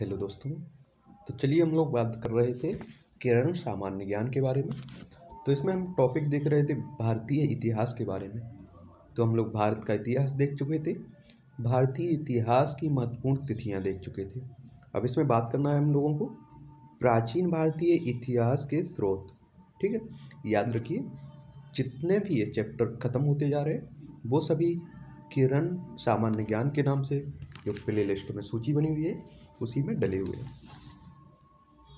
Hello दोस्तों तो चलिए हम लोग बात कर रहे थे किरण सामान्य ज्ञान के बारे में। तो इसमें हम टॉपिक देख रहे थे भारतीय इतिहास के बारे में। तो हम लोग भारत का इतिहास देख चुके थे। भारतीय इतिहास की महत्वपूर्ण तिथियाँ देख चुके थे। अब इसमें बात करना है हम लोगों को प्राचीन भारतीय इतिहास के स्रोत। ठीक है? याद रखिए, जितने भी ये चैप्टर ख़त्म होते जा रहे हैं, वो सभी किरण सामान्य ज्ञान के नाम से, जो प्ले लिस्ट में सूची बनी हुई है उसी में डले हुए हैं।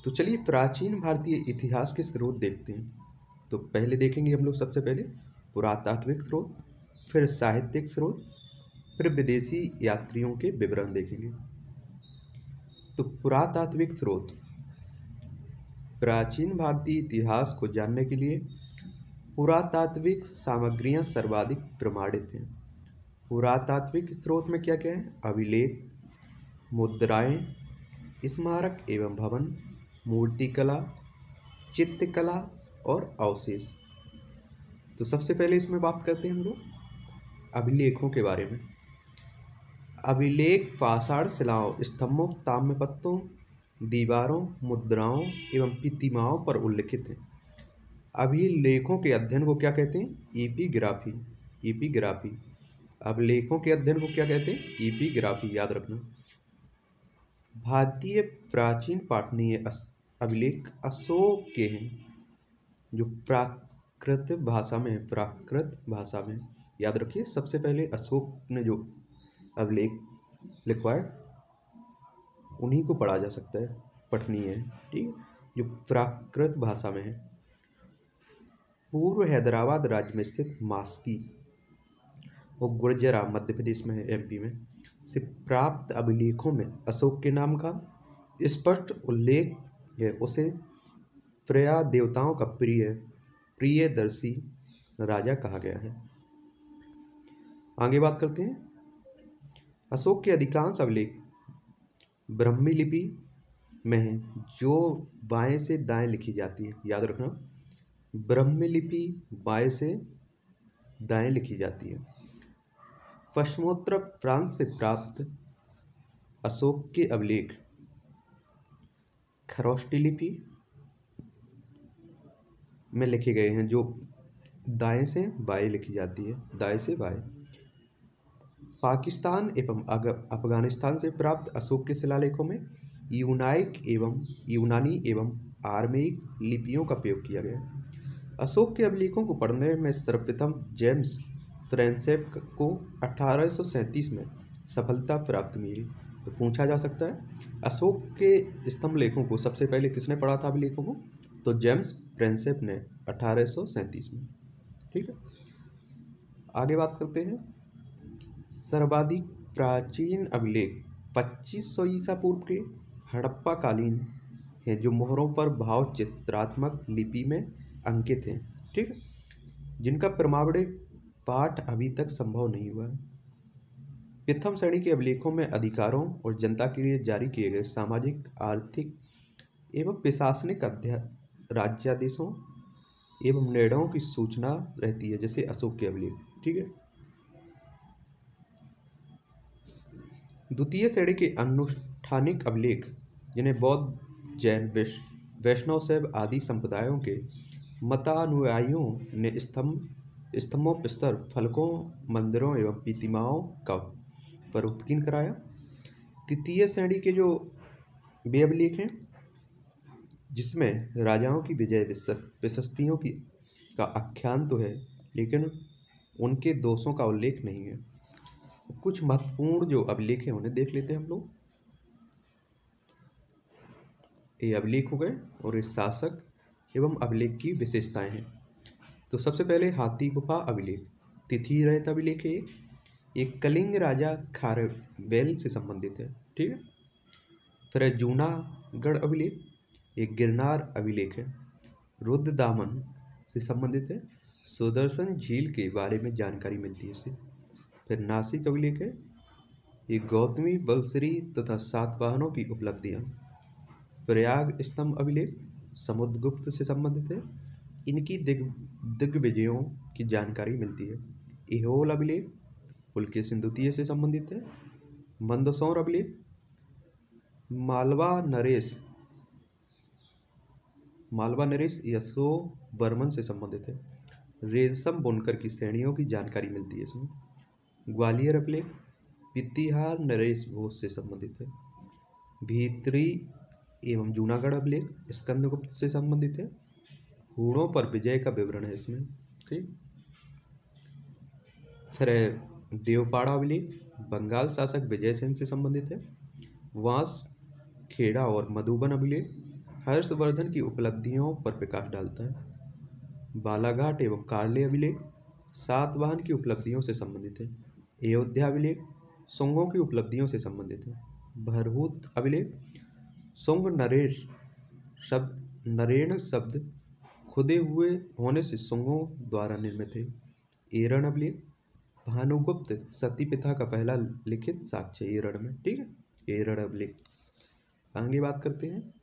तो चलिए प्राचीन भारतीय इतिहास के स्रोत देखते हैं। तो पहले देखेंगे हम लोग सबसे पहले पुरातात्विक स्रोत, फिर साहित्यिक स्रोत, फिर विदेशी यात्रियों के विवरण देखेंगे। तो पुरातात्विक स्रोत, प्राचीन भारतीय इतिहास को जानने के लिए पुरातात्विक सामग्रियाँ सर्वाधिक प्रमाणित हैं। पुरातात्विक स्रोत में क्या क्या है? अभिलेख मुद्राएँ, स्मारक एवं भवन, मूर्तिकला, चित्रकला और अवशेष। तो सबसे पहले इसमें बात करते हैं हम लोग अभिलेखों के बारे में। अभिलेख, पाषाण शिलाओं, स्तंभों ताम्र पत्तों दीवारों, मुद्राओं एवं प्रतिमाओं पर उल्लिखित हैं। अभिलेखों के अध्ययन को क्या कहते हैं? ईपीग्राफी ईपीग्राफी अभिलेखों के अध्ययन को क्या कहते हैं? ईपीग्राफी याद रखना। भारतीय प्राचीन पाटनीय अभिलेख अशोक के हैं, जो प्राकृत भाषा में है प्राकृत भाषा में याद रखिए। सबसे पहले अशोक ने जो अभिलेख लिखवाए, उन्हीं को पढ़ा जा सकता है। पठनीय है, ठीक? जो प्राकृत भाषा में है। पूर्व हैदराबाद राज्य में स्थित मास्की और गुर्जरा मध्य प्रदेश में है एमपी में। से प्राप्त अभिलेखों में अशोक के नाम का स्पष्ट उल्लेख है। उसे प्रया देवताओं का प्रिय, प्रियदर्शी राजा कहा गया है। आगे बात करते हैं। अशोक के अधिकांश अभिलेख ब्रह्मी लिपि में है, जो बाएँ से दाएँ लिखी जाती है। याद रखना, ब्रह्मी लिपि बाएँ से दाएँ लिखी जाती है। पश्चिमोत्तर प्रांत से प्राप्त अशोक के अभिलेख। खरोष्टी लिपि में लिखे गए हैं, जो दाएँ से बाएँ लिखी जाती है। दाएँ से बाएँ। पाकिस्तान एवं अफ़गानिस्तान से प्राप्त अशोक के शिलालेखों में यूनाइक एवं यूनानी एवं आर्मेइक लिपियों का प्रयोग किया गया। अशोक के अभिलेखों को पढ़ने में सर्वप्रथम जेम्स फ्रेंसेप को अठारह सौ सैंतीस में सफलता प्राप्त मिली। तो पूछा जा सकता है, अशोक के स्तंभ लेखों को सबसे पहले किसने पढ़ा था अभिलेखों को? तो जेम्स फ्रेंसेप ने अठारह सौ सैंतीस में। ठीक है? आगे बात करते हैं। सर्वाधिक प्राचीन अभिलेख 2500 ईसा पूर्व के हड़प्पा कालीन हैं, जो मोहरों पर भाव चित्रात्मक लिपि में अंकित हैं। ठीक है? जिनका प्रमावड़े पाठ अभी तक संभव नहीं हुआ। प्रथम श्रेणी के अभिलेखों में अधिकारों और जनता के लिए जारी किए गए सामाजिक, आर्थिक एवं प्रशासनिक राज्यादेशों एवं निर्णयों की सूचना रहती है, जैसे अशोक के अभिलेख, ठीक है? द्वितीय श्रेणी के अनुष्ठानिक अभिलेख, जिन्हें बौद्ध, जैन वैष्णव, शैव आदि संप्रदायों के मतानुयायियों ने स्तंभ स्तंभों पिस्तर फलकों, मंदिरों एवं प्रतिमाओं का पर उत्कीर्ण कराया? तृतीय श्रेणी के जो वे अभिलेख हैं, जिसमें राजाओं की विजय प्रशस्तियों की, का आख्यान तो है, लेकिन उनके दोषों का उल्लेख नहीं है। कुछ महत्वपूर्ण जो अभिलेख हैं, उन्हें देख लेते हैं हम लोग। ये अभिलेख हो गए और इस शासक एवं अभिलेख की विशेषताएँ हैं। तो सबसे पहले हाथी गुफा अभिलेख, तिथि रहित अभिलेख है एक। कलिंग राजा खारवेल से संबंधित है, ठीक है? फिर जूनागढ़ अभिलेख एक गिरनार अभिलेख है। रुद्र दामन से संबंधित है, सुदर्शन झील के बारे में जानकारी मिलती है इससे। फिर नासिक अभिलेख है, ये गौतमी बलसरी तथा सात वाहनों की उपलब्धियाँ। प्रयाग स्तंभ अभिलेख, समुद्रगुप्त से संबंधित है इनकी दिग, दिग्विजयों की जानकारी मिलती है। इहोल अभिलेख पुलकेशिन द्वितीय से संबंधित है। मंदसौर अभिलेख, मालवा नरेश मालवा नरेश यशो वर्मन से संबंधित है। रेशम बुनकर की श्रेणियों की जानकारी मिलती है इसमें। ग्वालियर अभिलेख, पितिहार नरेश घोष से संबंधित है। भीतरी एवं जूनागढ़ अभिलेख, स्कंदगुप्त से संबंधित है। हूणों पर विजय का विवरण है इसमें, ठीक? फिर देवपाड़ा अभिलेख बंगाल शासक विजय सेन से संबंधित है। वांस, खेड़ा और मधुबन अभिलेख हर्षवर्धन की उपलब्धियों पर प्रकाश डालता है। बालाघाट एवं कार्ले अभिलेख सातवाहन की उपलब्धियों से संबंधित है। अयोध्या अभिलेख सुंगों की उपलब्धियों से संबंधित है। भरहूत अभिलेख सुंग नरेश शब्द, नरेण शब्द खुदे हुए होने से सुंगों द्वारा निर्मित है। एरण अभिलेख भानुगुप्त सती पिता का पहला लिखित साक्ष्य एरण में, ठीक है? एरण अभिलेख आगे बात करते हैं।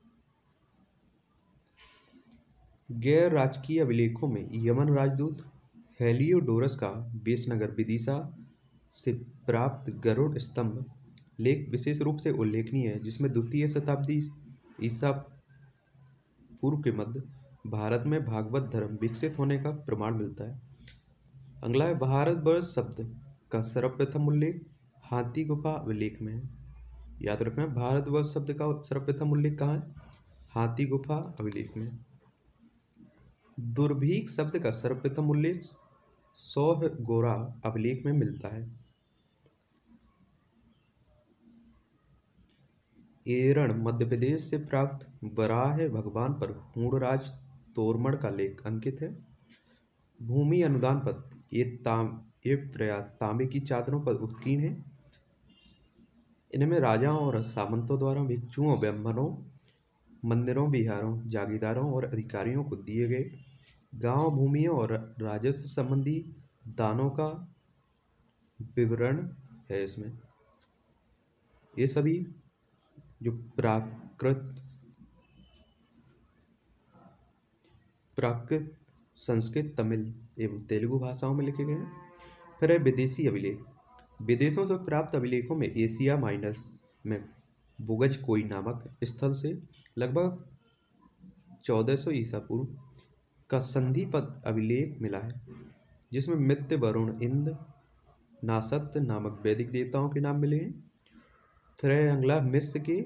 गैर राजकीय अभिलेखों में यमन राजदूत हेलियोडोरस का बेसनगर विदिशा से प्राप्त गरुड़ स्तंभ लेख विशेष रूप से उल्लेखनीय है, जिसमें द्वितीय शताब्दी ईसा पूर्व के मध्य भारत में भागवत धर्म विकसित होने का प्रमाण मिलता है। अगला है भारतवर्ष शब्द का सर्वप्रथम उल्लेख, हाथी गुफा अभिलेख में है। याद रखना, भारतवर्ष शब्द का सर्वप्रथम उल्लेख कहाँ है? हाथी गुफा अभिलेख में। दुर्भीक शब्द का सर्वप्रथम उल्लेख, सौह गोरा अभिलेख में मिलता है। एरण मध्य प्रदेश से प्राप्त वराह भगवान पर हूणराज तोरमण का लेख अंकित है। भूमि अनुदान पत्र ये ताम, ये प्रया तांबे की चादरों पर उत्कीर्ण है। इनमें राजाओं और सामंतों द्वारा भिक्षुओं ब्राह्मणों मंदिरों बिहारों जागीरदारों और अधिकारियों को दिए गए गाँव भूमियों और राजस्व संबंधी दानों का विवरण है इसमें। ये सभी जो प्राकृत प्राकृत संस्कृत, तमिल एवं तेलुगु भाषाओं में लिखे गए हैं। फिर है विदेशी अभिलेख। विदेशों से प्राप्त अभिलेखों में एशिया माइनर में बुगज कोई नामक स्थल से लगभग चौदह सौ ईसा पूर्व का संधिपद अभिलेख मिला है, जिसमें मित्य वरुण इंद्र, नासत्य नामक वैदिक देवताओं के नाम मिले हैं। फिर है अगला मिस्र के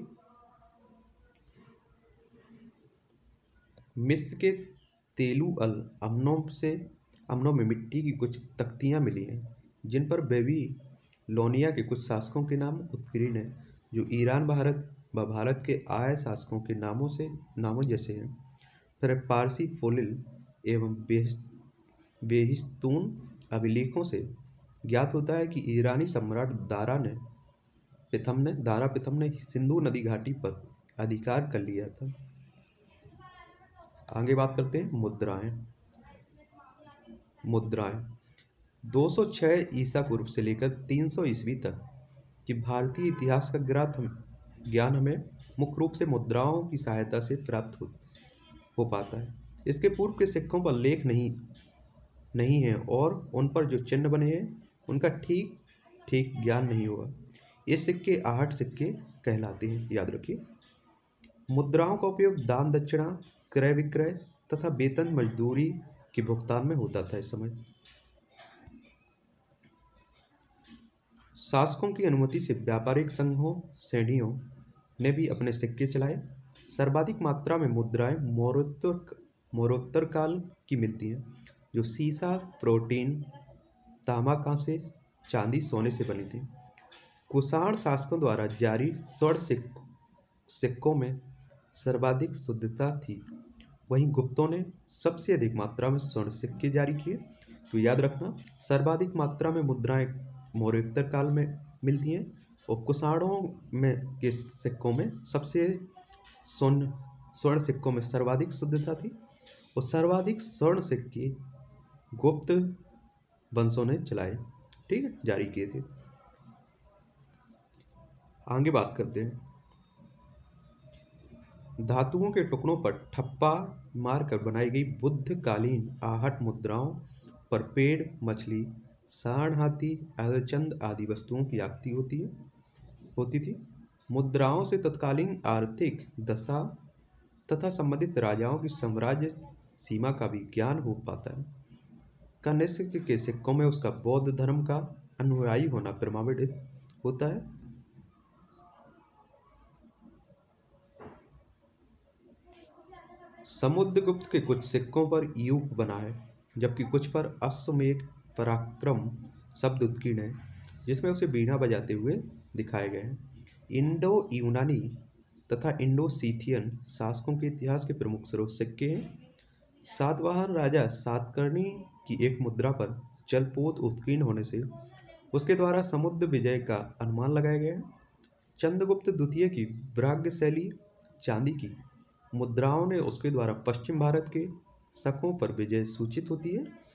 मिस्र के तेलु अल अमनों से, अमनों में मिट्टी की कुछ तख्तियाँ मिली हैं, जिन पर बेबी लोनिया के कुछ शासकों के नाम उत्कीर्ण हैं, जो ईरान, भारत व भारत के आय शासकों के नामों से, नामों जैसे हैं। फिर पारसी फोलिल एवं बेहिस्तून अभिलेखों से ज्ञात होता है कि ईरानी सम्राट दारा ने पिथम ने, दारा पिथम ने सिंधु नदी घाटी पर अधिकार कर लिया था। आगे बात करते हैं मुद्राएँ। मुद्राएँ। 206 ईसा पूर्व से लेकर 300 ईस्वी तक कि भारतीय इतिहास का ग्राथ ज्ञान हमें मुख्य रूप से मुद्राओं की सहायता से प्राप्त हो, हो पाता है। इसके पूर्व के सिक्कों पर लेख नहीं नहीं है और उन पर जो चिन्ह बने हैं उनका ठीक ठीक ज्ञान नहीं हुआ। ये सिक्के आहट सिक्के कहलाते हैं। याद रखिए। मुद्राओं का उपयोग दान दक्षिणा क्रय विक्रय तथा वेतन मजदूरी के भुगतान में होता था इस समय। शासकों की अनुमति से व्यापारिक संघों, श्रेणियों ने भी अपने सिक्के चलाए। सर्वाधिक मात्रा में मुद्राएँ मोरोत्तर मोरोत्तर काल की मिलती हैं, जो सीसा, प्रोटीन तामा कांसे चांदी, सोने से बनी थी। कुषाण शासकों द्वारा जारी स्वर्ण सिक्कों में सर्वाधिक शुद्धता थी। वहीं गुप्तों ने सबसे अधिक मात्रा में स्वर्ण सिक्के जारी किए। तो याद रखना, सर्वाधिक मात्रा में मुद्राएँ मौर्योत्तर काल में मिलती हैं और कुषाणों में के सिक्कों में सबसे स्वर्ण स्वर्ण सिक्कों में सर्वाधिक शुद्धता थी और सर्वाधिक स्वर्ण सिक्के गुप्त वंशों ने चलाए, ठीक है, जारी किए थे। आगे बात करते हैं। धातुओं के टुकड़ों पर ठप्पा मारकर बनाई गई बुद्धकालीन आहट मुद्राओं पर पेड़, मछली, साढ़ हाथी अरचंद आदि वस्तुओं की आकृति होती है, होती थी। मुद्राओं से तत्कालीन आर्थिक दशा तथा संबंधित राजाओं की साम्राज्य सीमा का भी ज्ञान हो पाता है। कनिष्क के सिक्कों में उसका बौद्ध धर्म का अनुयायी होना प्रमाणित होता है। समुद्रगुप्त के कुछ सिक्कों पर यूप बना है जबकि कुछ पर अश्वमेघ पराक्रम शब्द उत्कीर्ण है, जिसमें उसे बीणा बजाते हुए दिखाए गए हैं। इंडो यूनानी तथा इंडो सीथियन शासकों के इतिहास के प्रमुख स्रोत सिक्के हैं। सातवाहन राजा सातकर्णी की एक मुद्रा पर जलपोत उत्कीर्ण होने से उसके द्वारा समुद्र विजय का अनुमान लगाया गया है। चंद्रगुप्त द्वितीय की व्राग्य शैली चांदी की मुद्राओं ने उसके द्वारा पश्चिम भारत के शकों पर विजय सूचित होती है।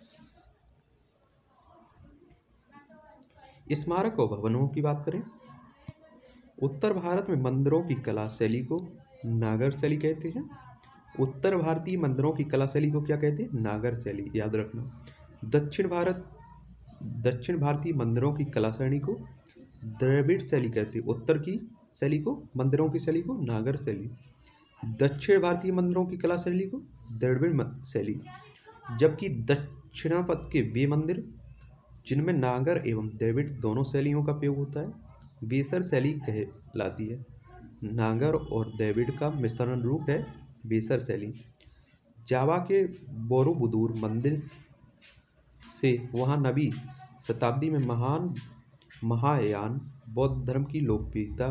स्मारक और भवनों की बात करें, उत्तर भारत में मंदिरों की कला शैली को नागर शैली कहते हैं। उत्तर भारतीय मंदिरों की कला शैली को क्या कहते हैं? नागर शैली, याद रखना। दक्षिण भारत, दक्षिण भारतीय मंदिरों की कला शैली को द्रविड़ शैली कहते हैं। उत्तर की शैली को, मंदिरों की शैली को नागर शैली। दक्षिण भारतीय मंदिरों की कला शैली को द्रविड़ शैली, जबकि दक्षिणापथ के वे मंदिर, जिनमें नागर एवं द्रविड़ दोनों शैलियों का प्रयोग होता है बेसर शैली कहलाती है। नागर और द्रविड़ का मिश्रण रूप है बेसर शैली। जावा के बोरोबुदूर मंदिर से वहाँ नबी शताब्दी में महान महायान बौद्ध धर्म की लोकप्रियता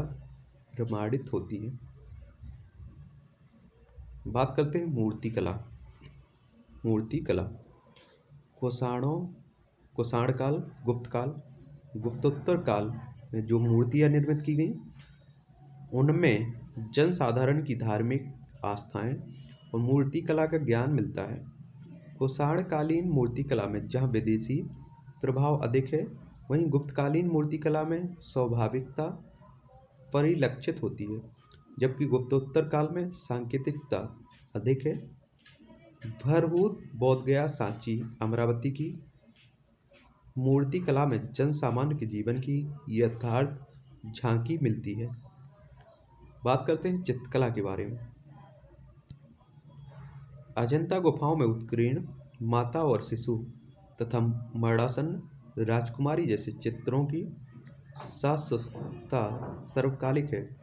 प्रमाणित होती है। बात करते हैं मूर्ति कला। मूर्ति कला। कुषाणों कुषाण काल, गुप्त काल, गुप्तोत्तर काल में जो मूर्तियाँ निर्मित की गई, उनमें जनसाधारण की धार्मिक आस्थाएँ और मूर्ति कला का ज्ञान मिलता है। कुषाणकालीन मूर्ति कला में जहाँ विदेशी प्रभाव अधिक है, वहीं गुप्तकालीन मूर्ति कला में स्वाभाविकता परिलक्षित होती है। जबकि गुप्तोत्तर काल में सांकेतिकता अधिक है। भरभूत बोधगया सांची अमरावती की मूर्ति कला में जन सामान्य के जीवन की यथार्थ झांकी मिलती है। बात करते हैं चित्रकला के बारे में। अजंता गुफाओं में उत्कीर्ण माता और शिशु तथा मरणासन राजकुमारी जैसे चित्रों की शाश्वतता सर्वकालिक है।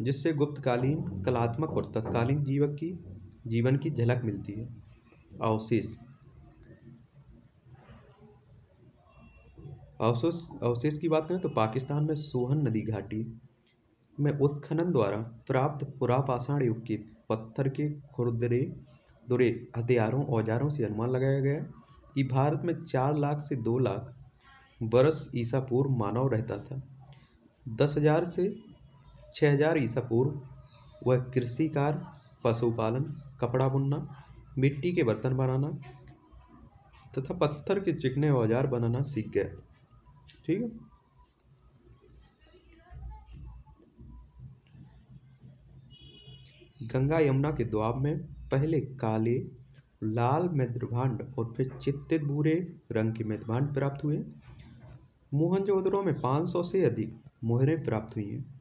जिससे गुप्तकालीन, कलात्मक और तत्कालीन जीवन की जीवन की झलक मिलती है। अवशेष। अवशेष अवशेष की बात करें तो पाकिस्तान में सोहन नदी घाटी में उत्खनन द्वारा प्राप्त पुरापाषाण युग के पत्थर के खुरदरे, दुरे हथियारों, औजारों से अनुमान लगाया गया कि भारत में चार लाख से दो लाख बरस ईसा पूर्व मानव रहता था। दस हज़ार से छः हज़ार ईसा पूर्व, वह कृषि कार्य पशुपालन, कपड़ा बुनना, मिट्टी के बर्तन बनाना तथा पत्थर के चिकने औज़ार बनाना सीख गया। ठीक है? गंगा यमुना के द्वाब में पहले काले, लाल मृदभांड और फिर चित्तित भूरे रंग के मृदभांड प्राप्त हुए। मोहनजोदड़ो में 500 से अधिक मोहरें प्राप्त हुई हैं।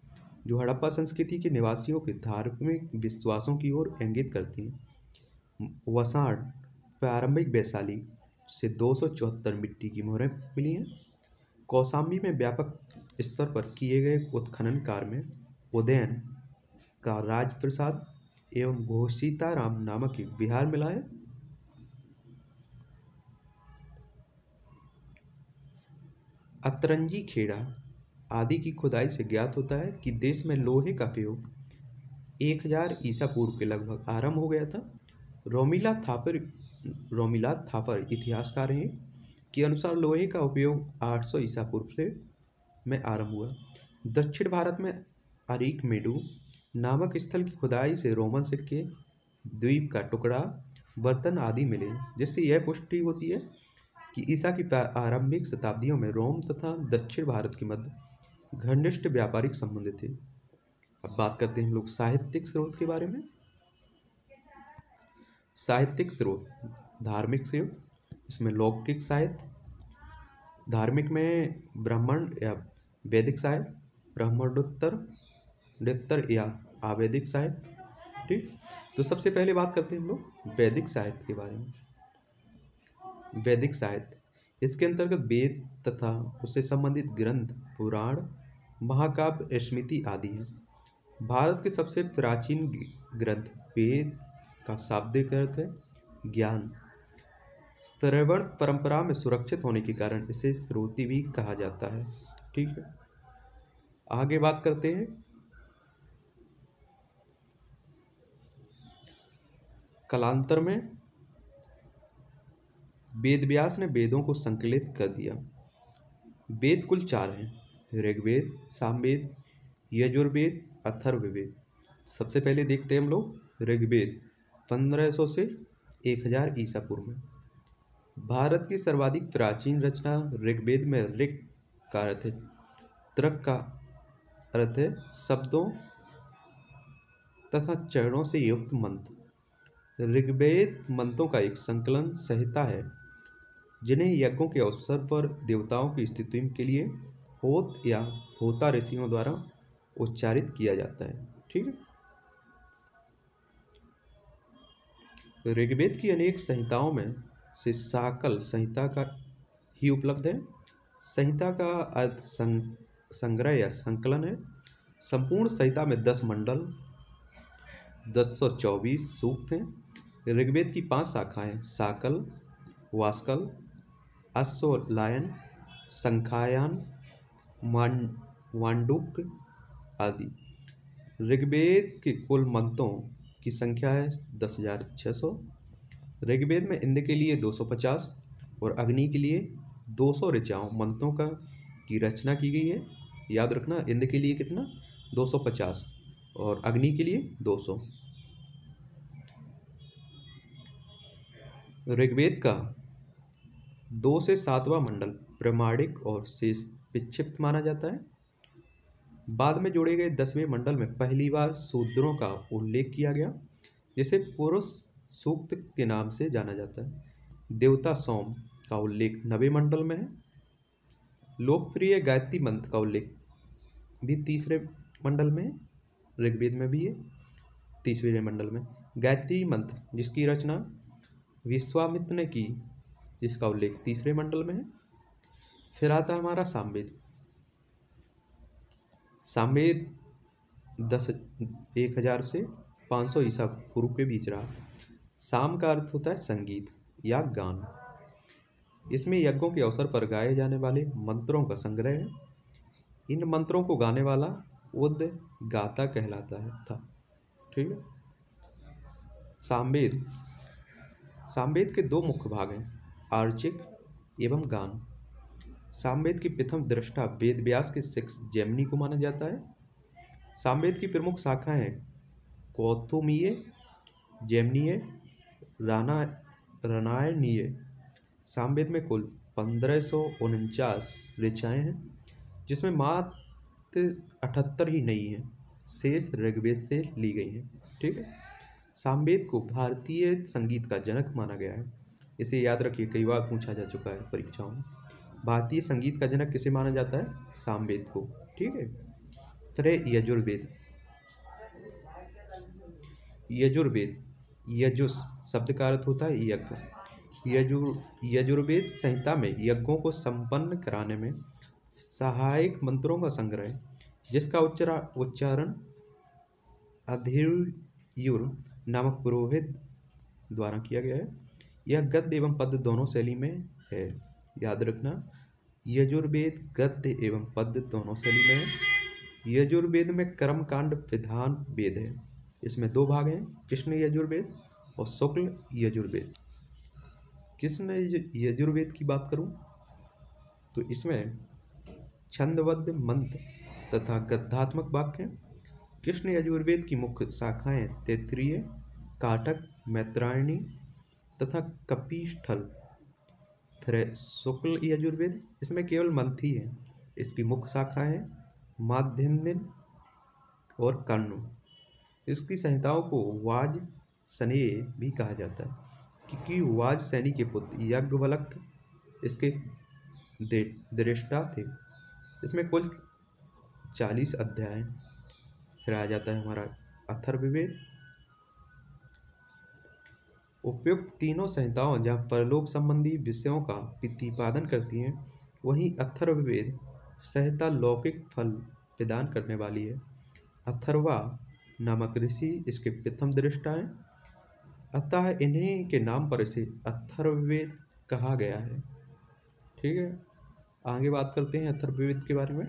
जो हड़प्पा संस्कृति के निवासियों के धार्मिक विश्वासों की ओर इंगित करती हैं वसाण प्रारंभिक वैशाली से दो सौ चौहत्तर मिट्टी की मोहरें मिली हैं। कौसाम्बी में व्यापक स्तर पर किए गए उत्खनन कार्य में उदयन का राजप्रसाद एवं घोषिताराम नामक एक बिहार मिला है। अतरंजी खेड़ा आदि की खुदाई से ज्ञात होता है कि देश में लोहे का प्रयोग एक हज़ार ईसा पूर्व के लगभग आरंभ हो गया था। रोमिला थापर रोमिला थापर इतिहासकार हैं के अनुसार लोहे का उपयोग 800 ईसा पूर्व से में आरंभ हुआ। दक्षिण भारत में अरीक मेडू नामक स्थल की खुदाई से रोमन सिक्के द्वीप का टुकड़ा, बर्तन आदि मिले, जिससे यह पुष्टि होती है कि ईसा की आरंभिक शताब्दियों में रोम तथा दक्षिण भारत के मध्य घनिष्ठ व्यापारिक संबंध थे। अब बात करते हैं हम लोग साहित्यिक स्रोत के बारे में। साहित्यिक स्रोत, धार्मिक स्रोत इसमें लौकिक साहित्य, धार्मिक में ब्राह्मण या वैदिक साहित्य, ब्राह्मणोत्तर, नित्तर या आवेदिक साहित्य, ठीक? तो सबसे पहले बात करते हैं हम लोग वैदिक साहित्य के बारे में। वैदिक साहित्य, इसके अंतर्गत वेद तथा उससे संबंधित ग्रंथ, पुराण महाकाव्य, स्मृति आदि हैं। भारत के सबसे प्राचीन ग्रंथ वेद का शाब्दिक अर्थ है ज्ञान। श्रवण परंपरा में सुरक्षित होने के कारण इसे श्रोति भी कहा जाता है। ठीक है? आगे बात करते हैं। कलांतर में वेद व्यास ने वेदों को संकलित कर दिया। वेद कुल चार हैं। ऋग्वेद, सामवेद, यजुर्वेद, अथर्ववेद। सबसे पहले देखते हैं हम लोग ऋग्वेद, पंद्रह सौ से एक हज़ार ईसा पूर्व में। भारत की सर्वाधिक प्राचीन रचना ऋग्वेद में ऋग का अर्थ है, त्रक का अर्थ है शब्दों तथा चरणों से युक्त मंत्र। ऋग्वेद मंत्रों का एक संकलन संहिता है, जिन्हें यज्ञों के अवसर पर देवताओं की स्थिति के लिए होत या होता ऋषियों द्वारा उच्चारित किया जाता है। ठीक है? ऋग्वेद की अनेक संहिताओं में से साकल संहिता का ही उपलब्ध है। संहिता का अर्थ संग्रह या संकलन है। संपूर्ण संहिता में दस मंडल, दस सौ चौबीस सूक्त हैं। ऋग्वेद की पाँच शाखाएँ साकल, वास्कल अश्वलायन संखायान वांडुक आदि। ऋग्वेद के कुल मंत्रों की संख्या है दस हज़ार छः सौ। ऋग्वेद में इंद्र के लिए 250 और अग्नि के लिए 200 ऋचाओं मंत्रों का, की रचना की गई है। याद रखना, इंद्र के लिए कितना? 250 और अग्नि के लिए 200 ऋग्वेद का दो से सातवां मंडल, प्रमाणिक और शेष विक्षिप्त माना जाता है। बाद में जोड़े गए दसवें मंडल में पहली बार शूद्रों का उल्लेख किया गया, जिसे पुरुष सूक्त के नाम से जाना जाता है। देवता सोम का उल्लेख नवे मंडल में है। लोकप्रिय गायत्री मंत्र का उल्लेख भी तीसरे मंडल में ऋग्वेद में भी है। तीसरे मंडल में गायत्री मंत्र जिसकी रचना विश्वामित्र ने की, जिसका उल्लेख तीसरे मंडल में है। फिर आता है हमारा सामवेद सामवेद दस, एक हज़ार से पाँच सौ ईसा पूर्व के बीच रहा। साम का अर्थ होता है संगीत या गान। इसमें यज्ञों के अवसर पर गाए जाने वाले मंत्रों का संग्रह है। इन मंत्रों को गाने वाला उद गाता कहलाता है, था। ठीक है? सामवेद सामवेद के दो मुख्य भाग हैं, आर्चिक एवं गान। सामवेद की प्रथम दृष्टा वेद व्यास के सिक्स जेमनी को माना जाता है। सामवेद की प्रमुख शाखाएँ कौतुमीय, जेमनीय, राना, रनायनीय। सामवेद में कुल पंद्रह सौ उनचास हैं, जिसमें मात्र अठहत्तर ही नई हैं, शेष ऋग्वेद से ली गई हैं, ठीक है? सामवेद को भारतीय संगीत का जनक माना गया है। इसे याद रखिए, कई बार पूछा जा चुका है परीक्षाओं में। भारतीय संगीत का जनक किसे माना जाता है? सामवेद को। ठीक है? तरह यजुर्वेद। यजुर्वेद। यजुस शब्द का अर्थ होता है यज्ञ। यजुर यजुर्वेद संहिता में यज्ञों को संपन्न कराने में सहायक मंत्रों का संग्रह, जिसका उच्चारा, उच्चारण अधीर नामक पुरोहित द्वारा किया गया है। यह गद्य एवं पद दोनों शैली में है। याद रखना, यजुर्वेद, गद्य एवं पद्य दोनों शैली में है। यजुर्वेद में कर्मकांड, विधान, वेद है। इसमें दो भाग हैं, कृष्ण यजुर्वेद और शुक्ल यजुर्वेद। कृष्ण यजुर्वेद की बात करूँ तो इसमें छंदबद्ध मंत्र तथा गद्धात्मक वाक्य कृष्ण यजुर्वेद की मुख्य शाखाएँ तैतरीय, काटक, मैत्रायणी तथा फिर शुक्ल यजुर्वेद, इसमें केवल मंथी है। इसकी मुख्य शाखा है माध्यम और कर्ण। इसकी संहिताओं को वाज सनेय भी कहा जाता है, क्योंकि वाज सैनी के पुत्र यज्ञवलक इसके दृष्टा थे। इसमें कुल चालीस अध्याय फिर आ जाता है हमारा अथर्ववेद। उपयुक्त तीनों संहिताओं जहाँ परलोक संबंधी विषयों का प्रतिपादन करती हैं, वहीं अथर्ववेद संहिता लौकिक फल प्रदान करने वाली है। अथर्वा नामक ऋषि इसके प्रथम दृष्टा है। अतः इन्हीं के नाम पर इसे अथर्ववेद कहा गया है। ठीक है, आगे बात करते हैं अथर्ववेद के बारे में।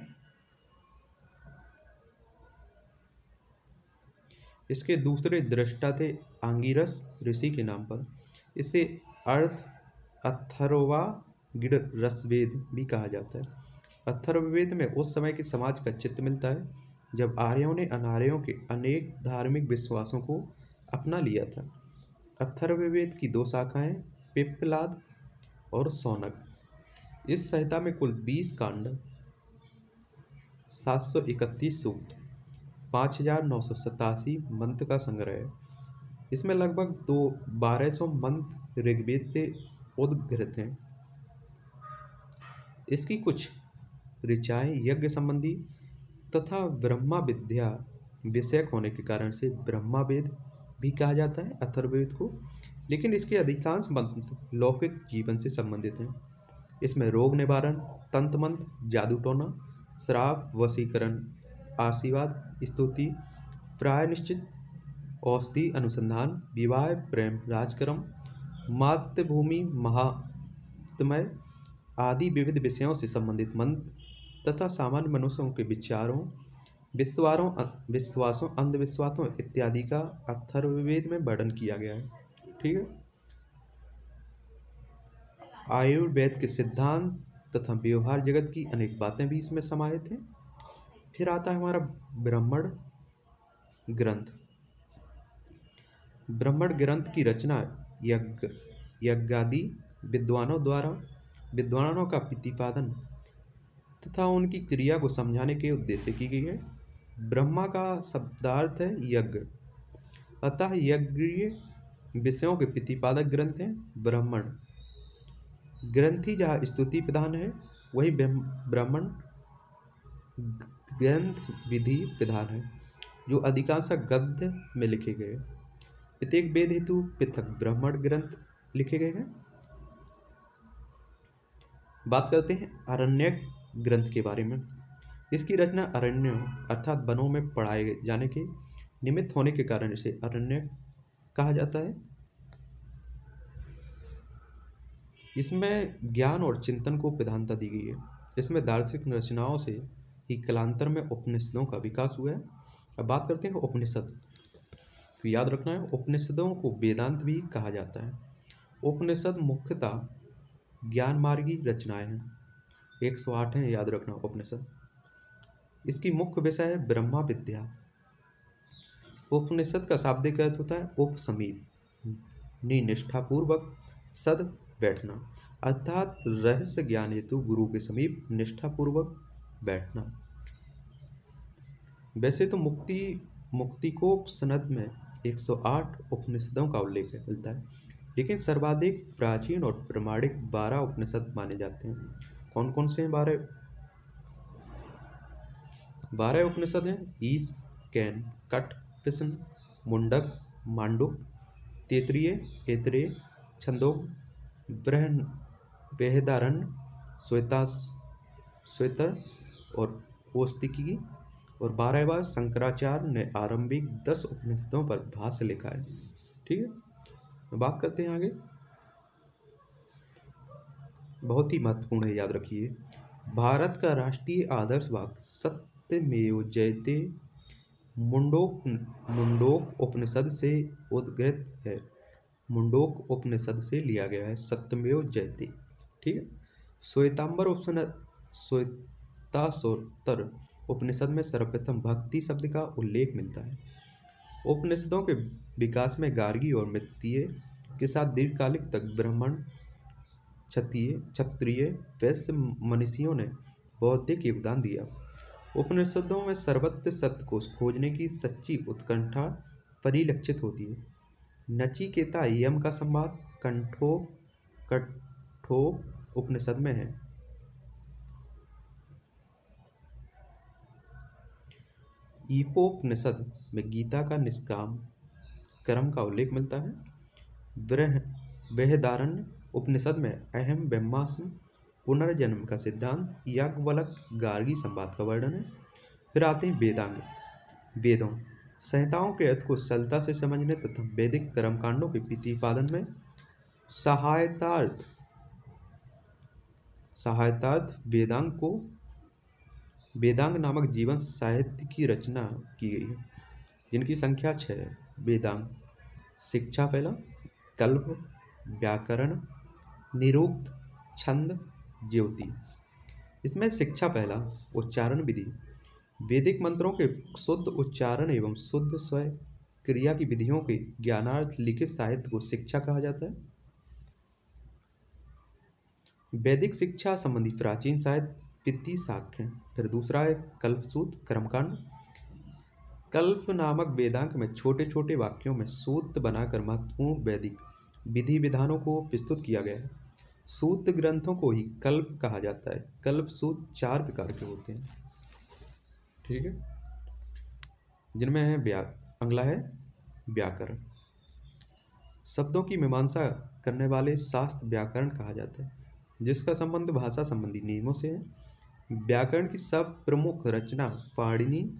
इसके दूसरे दृष्टा थे आंगिरस ऋषि के नाम पर। इसे अर्थ अथर्वा गिड़ रसवेद भी कहा जाता है। अथर्ववेद में उस समय के समाज का चित्र मिलता है, जब आर्यों ने अनार्यों के अनेक धार्मिक विश्वासों को अपना लिया था। अथर्ववेद की दो शाखाएँ पिप्पलाद और सौनक। इस संहिता में कुल बीस कांड, सात सौ इकतीस सूक्त, पाँच हज़ार नौ सौ सतासी मंत्र का संग्रह है। इसमें लगभग दो, बारह सौ मंत्र ऋग्वेद से उद्घृत हैं। इसकी कुछ ऋचाएँ यज्ञ संबंधी तथा ब्रह्मा विद्या विषयक होने के कारण से ब्रह्मा वेद भी कहा जाता है, अथर्ववेद को, लेकिन इसके अधिकांश मंत्र लौकिक जीवन से संबंधित हैं। इसमें रोग निवारण तंत्र मंत्र जादू टोना, श्राप वशीकरण आशीर्वाद, स्तुति, प्राय निश्चित औषधि अनुसंधान, विवाह प्रेम, राजक्रम, मातृभूमि महात्मय आदि विविध विषयों से संबंधित मंत्र तथा सामान्य मनुष्यों के विचारों, विश्वारों विश्वासों, अंधविश्वासों इत्यादि का अथर्ववेद में वर्णन किया गया है। ठीक है? आयुर्वेद के सिद्धांत तथा व्यवहार जगत की अनेक बातें भी इसमें समाहित हैं। फिर आता है हमारा ब्राह्मण ग्रंथ। ब्राह्मण ग्रंथ की रचना यज्ञ, यज्ञादि विद्वानों द्वारा, विद्वानों का प्रतिपादन तथा उनकी क्रिया को समझाने के उद्देश्य की गई है। ब्रह्मा का शब्दार्थ है यज्ञ। अतः यज्ञ विषयों के प्रतिपादक ग्रंथ हैं ब्राह्मण। ग्रंथी जहाँ स्तुति प्रधान है, वही ब्राह्मण ग्रंथ विधि प्रधान है, जो अधिकांश गद्य में लिखे गए प्रत्येक वेद हेतु पृथक ब्राह्मण ग्रंथ लिखे गए हैं। बात करते हैं अरण्य ग्रंथ के बारे में। इसकी रचना अरण्य अर्थात वनों में पढ़ाए जाने के निमित्त होने के कारण इसे अरण्य कहा जाता है। इसमें ज्ञान और चिंतन को प्रधानता दी गई है। इसमें दार्शनिक रचनाओं से ही कलांतर में उपनिषदों का विकास हुआ है। अब बात करते हैं उपनिषद। तो याद रखना है, उपनिषदों को वेदांत भी कहा जाता है। उपनिषद मुख्यतः ज्ञान मार्गी रचनाएँ हैं। एक सौ आठ है, याद रखना उपनिषद। इसकी मुख्य विषय है ब्रह्मा विद्या। उपनिषद का शाब्दिक अर्थ होता है उप समीप निष्ठापूर्वक सद बैठना, अर्थात रहस्य ज्ञान हेतु गुरु के समीप निष्ठापूर्वक बैठना। वैसे तो मुक्ति मुक्ति को सनद में 108 उपनिषदों का उल्लेख मिलता है। लेकिन सर्वाधिक प्राचीन और प्रमाणिक बारह उपनिषद माने जाते हैं। कौन कौन से हैं बारह? बारह उपनिषद हैं, ईस, कैन, कट कृष्ण मुंडक, मांडुक, तेतरीय, एतरेय, छंदोग, ब्रहन वेहदारण श्वेता श्वेतर और ओस्तिकी। और बारह बार शंकराचार्य ने आरंभिक दस उपनिषदों पर भाष्य लिखा है। ठीक है? बात करते हैं आगे। बहुत ही महत्वपूर्ण है, याद रखिए। भारत का राष्ट्रीय आदर्श वाक सत्यमेव जयते मुंडोक मुंडोक उपनिषद से उद्गृत है। मुंडोक उपनिषद से लिया गया है, सत्यमेव जयते। ठीक है? श्वेतांबर उपनिषद, श्वेतासोत्तर उपनिषद में सर्वप्रथम भक्ति शब्द का उल्लेख मिलता है। उपनिषदों के विकास में गार्गी और मित्तीय के साथ दीर्घकालिक तक ब्राह्मण, क्षत्रिय क्षत्रिय, वैश्य मनीषियों ने बौद्धिक योगदान दिया। उपनिषदों में सर्वत्र सत्य को खोजने की सच्ची उत्कंठा परिलक्षित होती है। नचिकेता यम का संवाद कंठो कठो उपनिषद में है। ईपोपनिषद में गीता का निष्काम कर्म का उल्लेख मिलता है। बृहदारण्य उपनिषद में अहम ब्रह्मास्म पुनर्जन्म का सिद्धांत याज्ञवल्क गार्गी संवाद का वर्णन है। फिर आते हैं वेदांग। वेदों, संहिताओं के अर्थ को सरलता से समझने तथा वैदिक कर्मकांडों के प्रतिपादन में सहायतार्थ सहायतार्थ वेदांग को वेदांग नामक जीवन साहित्य की रचना की गई है, जिनकी संख्या छः है। वेदांग, शिक्षा पहला कल्प, व्याकरण, निरुक्त, छंद, ज्योति। इसमें शिक्षा पहला उच्चारण विधि। वैदिक मंत्रों के शुद्ध उच्चारण एवं शुद्ध स्वय क्रिया की विधियों के ज्ञानार्थ लिखित साहित्य को शिक्षा कहा जाता है। वैदिक शिक्षा संबंधी प्राचीन साहित्य पित्ती साक्ष्य? फिर दूसरा है कल्पसूत्र कर्मकांड। कल्प नामक वेदांक में छोटे छोटे वाक्यों में सूत्र बनाकर महत्वपूर्ण वैदिक विधि विधानों को प्रस्तुत किया गया है। सूत्र ग्रंथों को ही कल्प कहा जाता है। कल्प सूत्र चार प्रकार के होते हैं। ठीक है? जिनमें है व्या, अगला है व्याकरण। शब्दों की मीमांसा करने वाले शास्त्र व्याकरण कहा जाता है, जिसका संबंध भाषा संबंधी नियमों से है। व्याकरण की सब प्रमुख रचना पाणिनि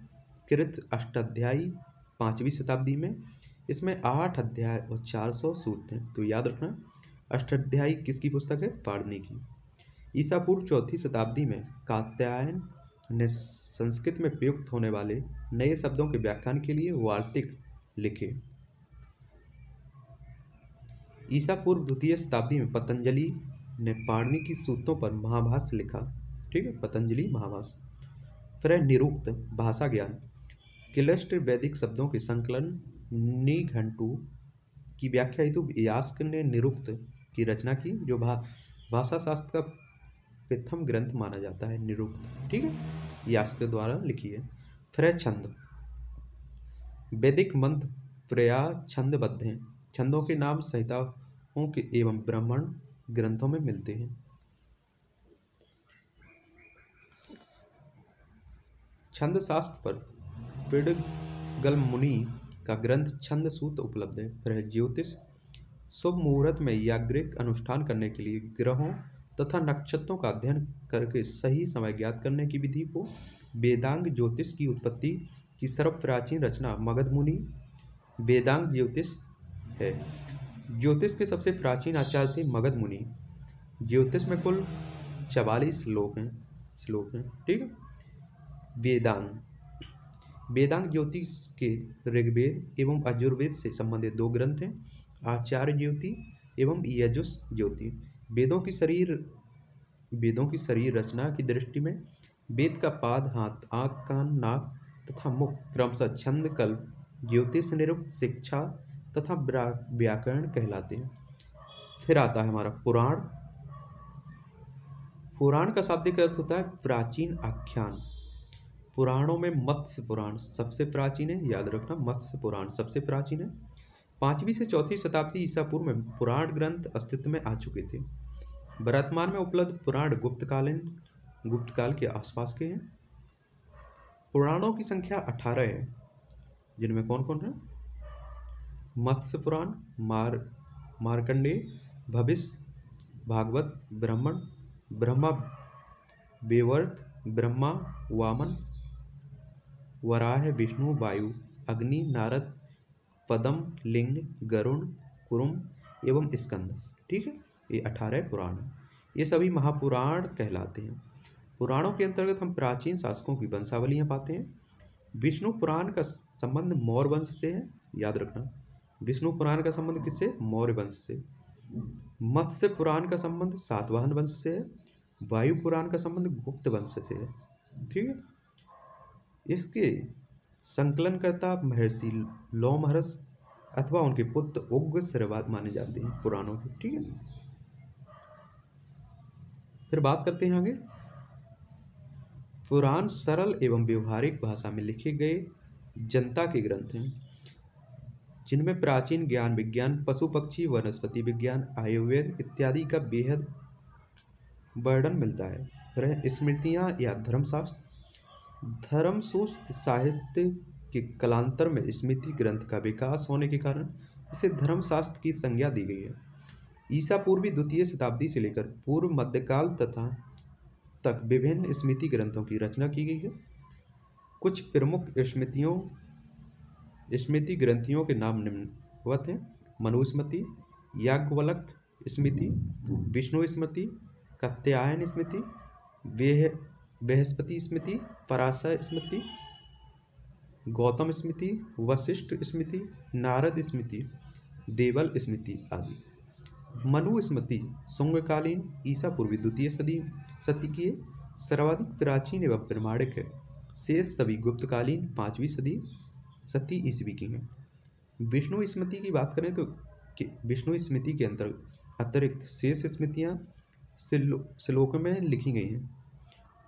कृत अष्टाध्यायी पाँचवीं शताब्दी में। इसमें आठ अध्याय और चार सौ सूत्र हैं। तो याद रखना, अष्टाध्यायी किसकी पुस्तक है? पाणिनि की। ईसा पूर्व चौथी शताब्दी में कात्यायन ने संस्कृत में प्रयुक्त होने वाले नए शब्दों के व्याख्यान के लिए वार्तिक लिखे। ईसा पूर्व द्वितीय शताब्दी में पतंजलि ने पाणिनि की सूत्रों पर महाभाष्य लिखा। ठीक है, पतंजलि महाभाष्य फिर है निरुक्त भाषा ज्ञान। क्लिष्ट वैदिक शब्दों के संकलन निघंटू की व्याख्या हेतु यास्क ने निरुक्त की रचना की, जो भा भाषा शास्त्र का प्रथम ग्रंथ माना जाता है, निरुक्त। ठीक है? यास्क द्वारा लिखी है। फिर है छंद। वैदिक मंत्र प्रया छंदबद्ध हैं। छंदों के नाम संहिताओं के एवं ब्राह्मण ग्रंथों में मिलते हैं। छंद शास्त्र पर पिडगल मुनि का ग्रंथ छंद सूत्र उपलब्ध है। फिर ज्योतिष। शुभ मुहूर्त में याग्रिक अनुष्ठान करने के लिए ग्रहों तथा नक्षत्रों का अध्ययन करके सही समय ज्ञात करने की विधि को वेदांग ज्योतिष की उत्पत्ति की सर्व प्राचीन रचना मगध मुनि वेदांग ज्योतिष है। ज्योतिष के सबसे प्राचीन आचार्य थे मगध मुनि। ज्योतिष में कुल चवालीस श्लोक हैं श्लोक हैं, ठीक है? वेदांग। वेदांग ज्योतिष के ऋग्वेद एवं अजुर्वेद से संबंधित दो ग्रंथ हैं, आचार्य ज्योति एवं यजुष ज्योति। वेदों की शरीर, वेदों की शरीर रचना की दृष्टि में वेद का पाद, हाथ, आँख, कान, नाक तथा मुख क्रमशः छंद कल्प ज्योतिष निरुक्त शिक्षा तथा व्याकरण कहलाते हैं। फिर आता है हमारा पुराण। पुराण का शाब्दिक अर्थ होता है प्राचीन आख्यान। पुराणों में मत्स्य पुराण सबसे प्राचीन है, याद रखना, मत्स्य पुराण सबसे प्राचीन है। पाँचवीं से चौथी शताब्दी ईसा पूर्व में पुराण ग्रंथ अस्तित्व में आ चुके थे। वर्तमान में उपलब्ध पुराण गुप्तकालीन गुप्त काल के आसपास के हैं। पुराणों की संख्या अठारह है। जिनमें कौन कौन है? मत्स्य पुराण, मार मार्कंडे भविष्य, भागवत, ब्राह्मण, ब्रह्मा, वेवर्त, ब्रह्मा, वामन वराह, विष्णु, वायु, अग्नि, नारद, पदम, लिंग, गरुण, कुरुम एवं स्कंद। ठीक है? ये अठारह पुराण ये सभी महापुराण कहलाते हैं। पुराणों के अंतर्गत हम प्राचीन शासकों की वंशावलियाँ पाते हैं। विष्णु पुराण का संबंध मौर्य वंश से है। याद रखना, विष्णु पुराण का संबंध किससे? मौर्य वंश से। मत्स्य पुराण का संबंध सातवाहन वंश से है। वायु पुराण का संबंध गुप्त वंश से है। ठीक है? इसके संकलनकर्ता महर्षि लोमहर्ष अथवा उनके पुत्र उग्र श्रवाद माने जाते हैं पुराणों के, ठीक है? फिर बात करते हैं आगे। पुराण सरल एवं व्यवहारिक भाषा में लिखे गए जनता के ग्रंथ हैं, जिनमें प्राचीन ज्ञान विज्ञान, पशु पक्षी, वनस्पति विज्ञान, आयुर्वेद इत्यादि का बेहद वर्णन मिलता है। फिर स्मृतियाँ या धर्मशास्त्र? धर्मसूत्र साहित्य के कलांतर में स्मृति ग्रंथ का विकास होने के कारण इसे धर्मशास्त्र की संज्ञा दी गई है। ईसा पूर्वी द्वितीय शताब्दी से लेकर पूर्व मध्यकाल तथा तक विभिन्न स्मृति ग्रंथों की रचना की गई है। कुछ प्रमुख स्मृतियों, स्मृति ग्रंथियों के नाम निम्नवत हैं। मनुस्मृति याज्ञवलक स्मृति, विष्णु स्मृति, कत्यायन स्मृति, वेह बृहस्पति स्मृति, पराशर स्मृति, गौतम स्मृति, वशिष्ठ स्मृति, नारद स्मृति, देवल स्मृति आदि। मनु स्मृति शुंगकालीन ईसा पूर्वी द्वितीय सदी सती की सर्वाधिक प्राचीन एवं प्रमाणिक है। शेष सभी गुप्तकालीन पाँचवीं सदी, सती ईस्वी की हैं। विष्णु स्मृति की बात करें तो विष्णु स्मृति के अंतर्गत अतिरिक्त शेष स्मृतियाँ श्लोक में लिखी गई हैं।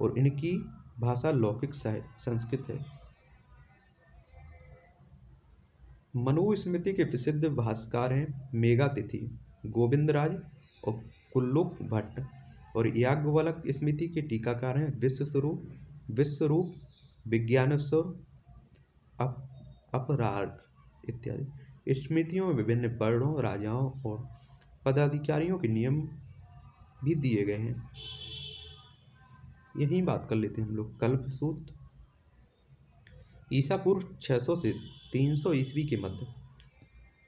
और इनकी भाषा लौकिक संस्कृत है। मनुस्मृति के प्रसिद्ध भास्कर हैं मेघातिथि गोविंदराज और कुल्लुक भट्ट और याज्ञवल्क स्मृति के टीकाकार हैं विश्वस्वरूप विश्वरूप विज्ञानेश्वर अप अपराग इत्यादि। स्मृतियों में विभिन्न वर्णों, राजाओं और पदाधिकारियों के नियम भी दिए गए हैं। यही बात कर लेते हैं हम लोग। कल्प सूत्र ईसा पूर्व 600 से 300 ईस्वी के मध्य।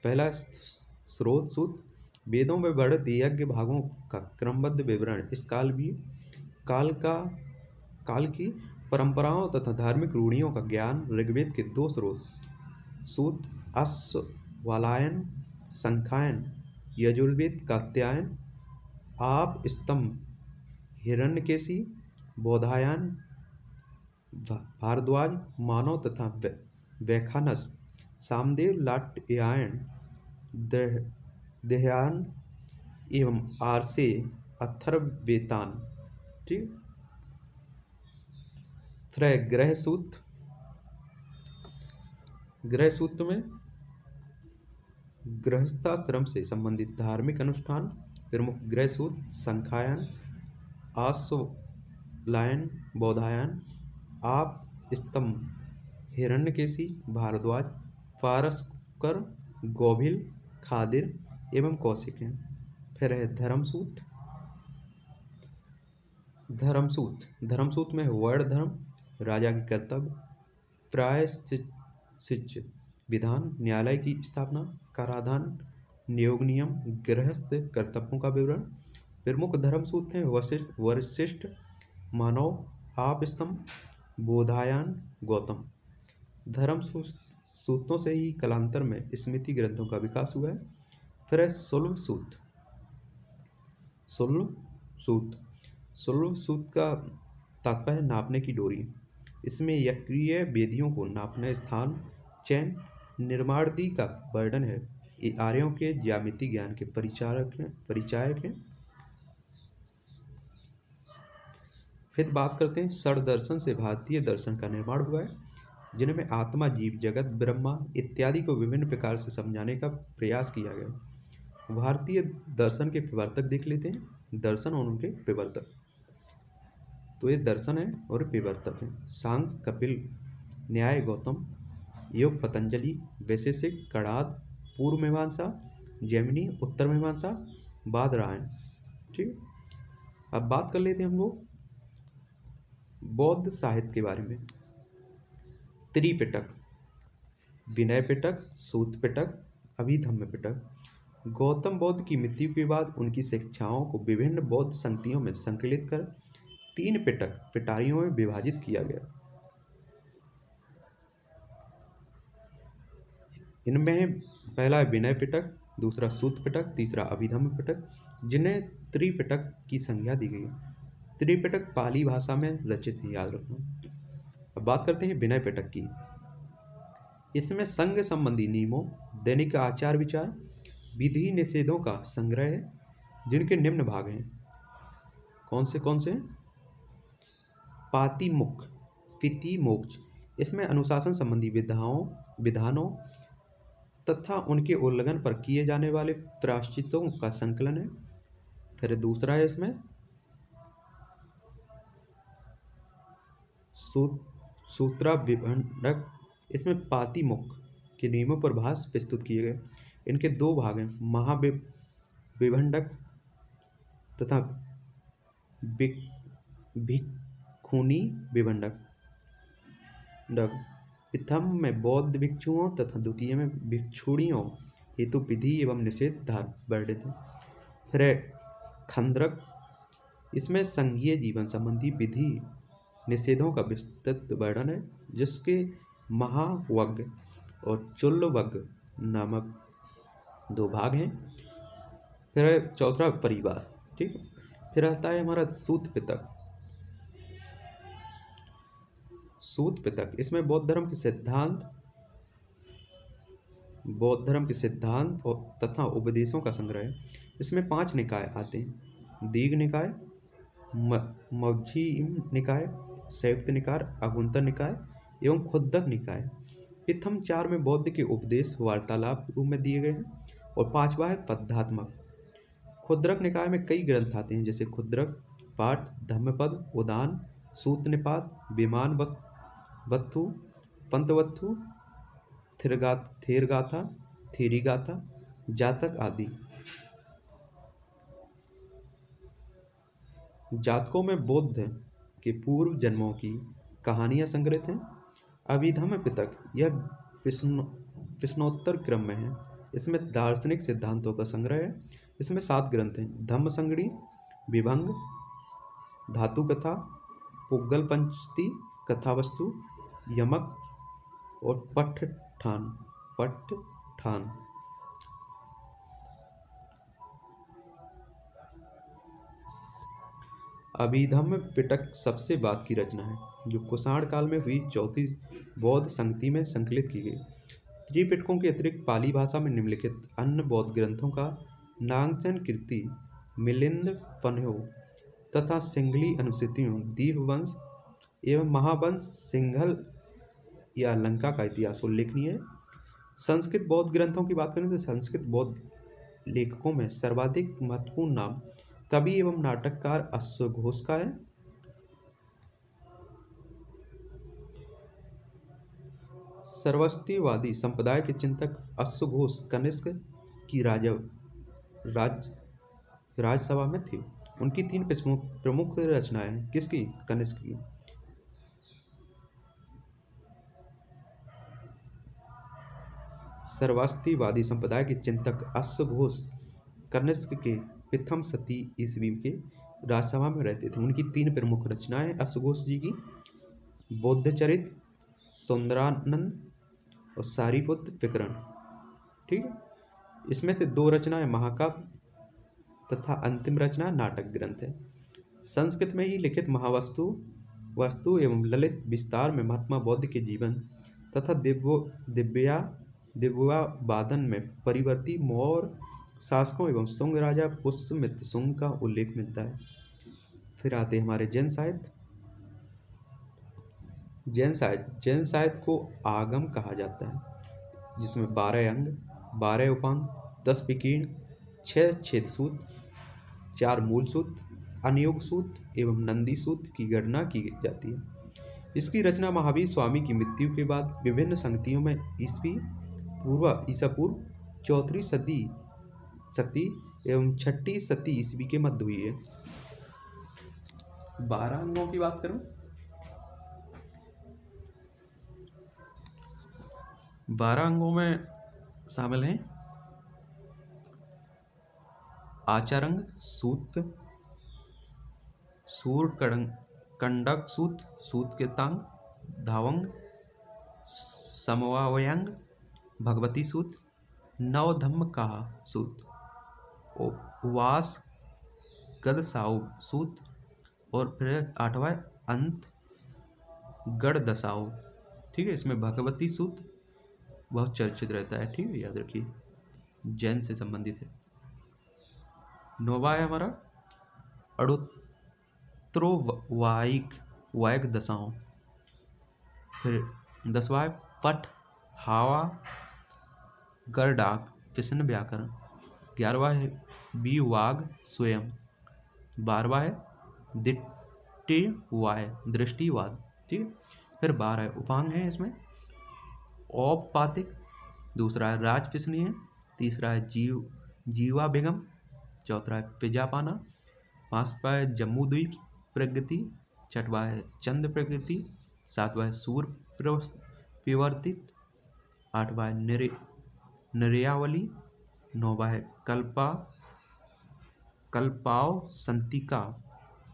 पहला स्रोत सूत्र वेदों में वर्णित यज्ञ भागों का क्रमबद्ध विवरण इस काल भी, काल का, काल की परंपराओं तथा धार्मिक रूढ़ियों का ज्ञान ऋग्वेद के दो स्रोत, सूत, अश्वलायन, संखायन, यजुर्वेद, कात्यायन, आप स्तंभ, हिरण्यकेशी बोधायन भारद्वाज, मानव तथा वैखानस सामदेव लाटयायन देहयान एवं आरसे अथर्वेतान ठीक? त्रय ग्रह सूत्र ग्रह सूत्र में गृहस्थाश्रम से संबंधित धार्मिक अनुष्ठान, प्रमुख ग्रह सूत्र संख्यायन आस्व लायन, बौधायन, आप स्तंभ, हिरण्यकेशी, भारद्वाज, फारस्कर, गोभिल, खादिर एवं कौशिक हैं। फिर है धर्मसूत। धर्मसूत। धर्मसूत में वर्ण धर्म, राजा के कर्तव्य, प्राय शिष्य विधान, न्यायालय की स्थापना, कराधान, नियोग नियम, गृहस्थ कर्तव्यों का विवरण। प्रमुख धर्मसूत्र हैं वशिष्ठ, वरिष्ठ मानव आप स्तंभ बोधायन, गौतम। धर्म सूत्रों से ही कलांतर में स्मृति ग्रंथों का विकास हुआ है। फिर है सुलभ सूत। सुलभ सूत। सुलभ सूत का तात्पर्य नापने की डोरी। इसमें यक्रिय वेदियों को नापने स्थान, चयन, निर्माण का वर्णन है। आर्यों के ज्यामिति ज्ञान के परिचारक हैं, परिचायक हैं। फिर बात करते हैं षड दर्शन से भारतीय दर्शन का निर्माण हुआ है, जिनमें आत्मा, जीव, जगत, ब्रह्मा इत्यादि को विभिन्न प्रकार से समझाने का प्रयास किया गया। भारतीय दर्शन के प्रवर्तक देख लेते हैं, दर्शन और उनके प्रवर्तक। तो ये दर्शन है और प्रवर्तक हैं। सांग, कपिल, न्याय, गौतम, योग, पतंजलि, वैशेषिक कड़ाद पूर्व मीमांसा, जैमिनी, उत्तर मीमांसा, बाद रायण ठीक अब बात कर लेते हैं हम लोग बौद्ध साहित्य के बारे में। त्रिपिटक, विनय पिटक, सूत पिटक अभिधम्य पिटक। गौतम बौद्ध की मृत्यु के बाद उनकी शिक्षाओं को विभिन्न बौद्ध संगतियों में संकलित कर तीन पिटक पिटारियों में विभाजित किया गया। इनमें पहला है विनय पिटक, दूसरा सूत पिटक, तीसरा अभिधम्य पिटक, जिन्हें त्रिपिटक की संज्ञा दी गई। त्रिपिटक पाली भाषा में रचित है, याद रखना। अब बात करते हैं विनय पिटक की। इसमें संघ संबंधी नियमों, दैनिक आचार विचार, विधि निषेधों का संग्रह है, जिनके निम्न भाग हैं। कौन से कौन से? पाति मुख पिति मोक्ष। इसमें अनुशासन संबंधी विधाओं, विधानों तथा उनके उल्लंघन पर किए जाने वाले प्राश्चितों का संकलन है। फिर दूसरा है इसमें सूत्रा विभंडक इसमें पातिमुख के नियमों पर भाष प्रस्तुत किए गए। इनके दो भाग हैं, महाविभंडक तथा भिक्षुनी विभंडक। प्रथम में बौद्ध भिक्षुओं तथा द्वितीय में भिक्षुणियों हेतु विधि एवं निषेध धार वर्णित है। खंद्रक, इसमें संघीय जीवन संबंधी विधि निषेधों का विस्तृत वर्णन है, जिसके महावग और चुल्लवग नामक दो भाग हैं। फिर है चौथा परिवार, ठीक फिर आता है हमारा सूत पितक। सूत पितक, इसमें बौद्ध धर्म के सिद्धांत, बौद्ध धर्म के सिद्धांत और तथा उपदेशों का संग्रह है। इसमें पाँच निकाय आते हैं, दीघ निकाय मवझी निकाय संयुक्त निकाय अगुंतर निकाय एवं खुद्दक निकाय। प्रथम चार में बौद्ध के उपदेश, वार्तालाप रूप में दिए गए हैं और पांचवा है पद्धात्मक। खुद्रक निकाय में कई ग्रंथ आते हैं, जैसे खुद्रक पाठ, धम्मपद, उदान सूत निपात विमान वत्थु पंतवत्थु थिरगा थेरगाथा, थेरीगाथा, जातक आदि। जातकों में बौद्ध के पूर्व जन्मों की कहानियाँ संग्रहित हैं। अभिधम पितक यह प्रश्नोत्तर क्रम में है। इसमें दार्शनिक सिद्धांतों का संग्रह है। इसमें सात ग्रंथ हैं धम्म संगड़ी विभंग धातु कथा पुग्गल पंचती कथावस्तु, यमक और पठ ठान अभिधम पिटक सबसे बाद की रचना है, जो कुषाण काल में हुई चौथी बौद्ध संगति में संकलित की गई। त्रिपिटकों के अतिरिक्त पाली भाषा में निम्नलिखित अन्य बौद्ध ग्रंथों का नागचन कीर्ति, मिलिंद पन्हो तथा सिंगली अनुसूतियों, दीपवंश एवं महावंश सिंघल या लंका का इतिहास उल्लेखनीय है। संस्कृत बौद्ध ग्रंथों की बात करें तो संस्कृत बौद्ध लेखकों में सर्वाधिक महत्वपूर्ण नाम कवि एवं नाटककार अश्वघोष का है। सर्वस्तिवादी संप्रदाय के चिंतक अश्वघोष कनिष्क की राजा, राज, राज्यसभा में थी। उनकी तीन प्रमुख रचनाएँ किसकी? कनिष्क की। सर्वास्तिवादी संप्रदाय के चिंतक अश्वघोष कनिष्क के प्रथम सती ईस्वी के राज्यसभा में रहते थे। उनकी तीन प्रमुख रचनाएँ अश्वघोष जी की बौद्धचरित सुंदरानंद और सारीपुत्र विकरण। ठीक है? इसमें से दो रचनाएँ महाकाव्य तथा अंतिम रचना, नाटक ग्रंथ है। संस्कृत में ही लिखित महावस्तु, वस्तु एवं ललित विस्तार में महात्मा बौद्ध के जीवन तथा दिव्यो, दिव्या, दिव्यावादन में परिवर्ती मौर शासकों एवं सुंग राजा पुष्पमित्र सुंग का उल्लेख मिलता है। फिर आते हमारे जैन साहित्य। जैन साहित्य जैन साहित्य को आगम कहा जाता है, जिसमें बारह अंग, बारह उपांग, दस विकीर्ण छः छेद सूत्र चार मूल सूत्र अनियोग सूत्र एवं नंदी सूत्र की गणना की जाती है। इसकी रचना महावीर स्वामी की मृत्यु के बाद विभिन्न संगतियों में ईस्वी पूर्व, ईसा पूर्व, चौथी सदी सती एवं छठी सती ईस्वी के मध्य हुई है। बारह अंगों की बात करूँ? बारह अंगों में शामिल हैं। आचारंग, सूत, सूर कंडक सूत सूत के तांग, धावंग, समवावयंग, भगवती सूत नवधम्म का सूत। वास गद साउ सूत और फिर आठवा अंत गढ़ दसाओ ठीक है, इसमें भगवती सूत बहुत चर्चित रहता है, ठीक है, याद रखिए। जैन से संबंधित है। नोवा है हमारा, अड़ोत्रो वाइक वायक दशाओं फिर दसवा है पट हावा, गरडाक प्रश्न व्याकरण। ग्यारहवा है बी वाग स्वयं। बारवा है दिट्टी वाय दृष्टिवाद। ठीक है? फिर बारह है उपांग है इसमें। औपपातिक, दूसरा है राजपिसनीय तीसरा है जीव, जीवा बेगम, चौथा है पिजा पाना पांचवा है जम्मू द्वीप प्रगति, छठवा है चंद्र प्रगति, सातवा है सूर्य प्रवर्तित आठवा है निर, निर्यावली, नौवा है कल्पा कल्पाव संतिका,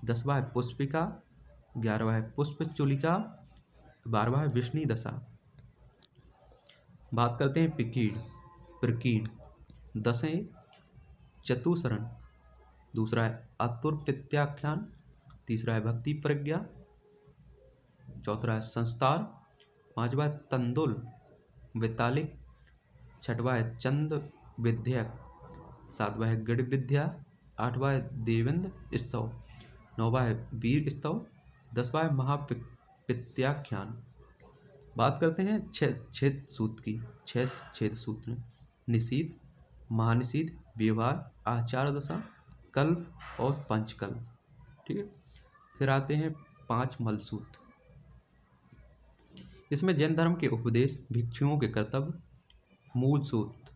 दसवा है पुष्पिका, ग्यारहवा है पुष्प चुलिका बारहवा है विष्णु दशा। बात करते हैं पिकीड, प्रकीड दसें चतुसरण, दूसरा है अतुर प्रत्याख्यान तीसरा है भक्ति प्रज्ञा, चौथा है संस्कार पांचवा है तंदुल, वितालिक, छठवा है चंद विद्यक सातवा है गढ़ विद्या आठवा है देवेंद्र स्तव, नौवा है वीर स्तव, दसवा है महापित्याख्यान बात करते हैं छेद सूत्र की। छह छेद सूत्र निषीद महानिषीद व्यवहार, आचार दशा, कल्प और पंचकल्प। ठीक है? फिर आते हैं पाँच मलसूत्र इसमें जैन धर्म के उपदेश, भिक्षुओं के कर्तव्य, मूल सूत्र।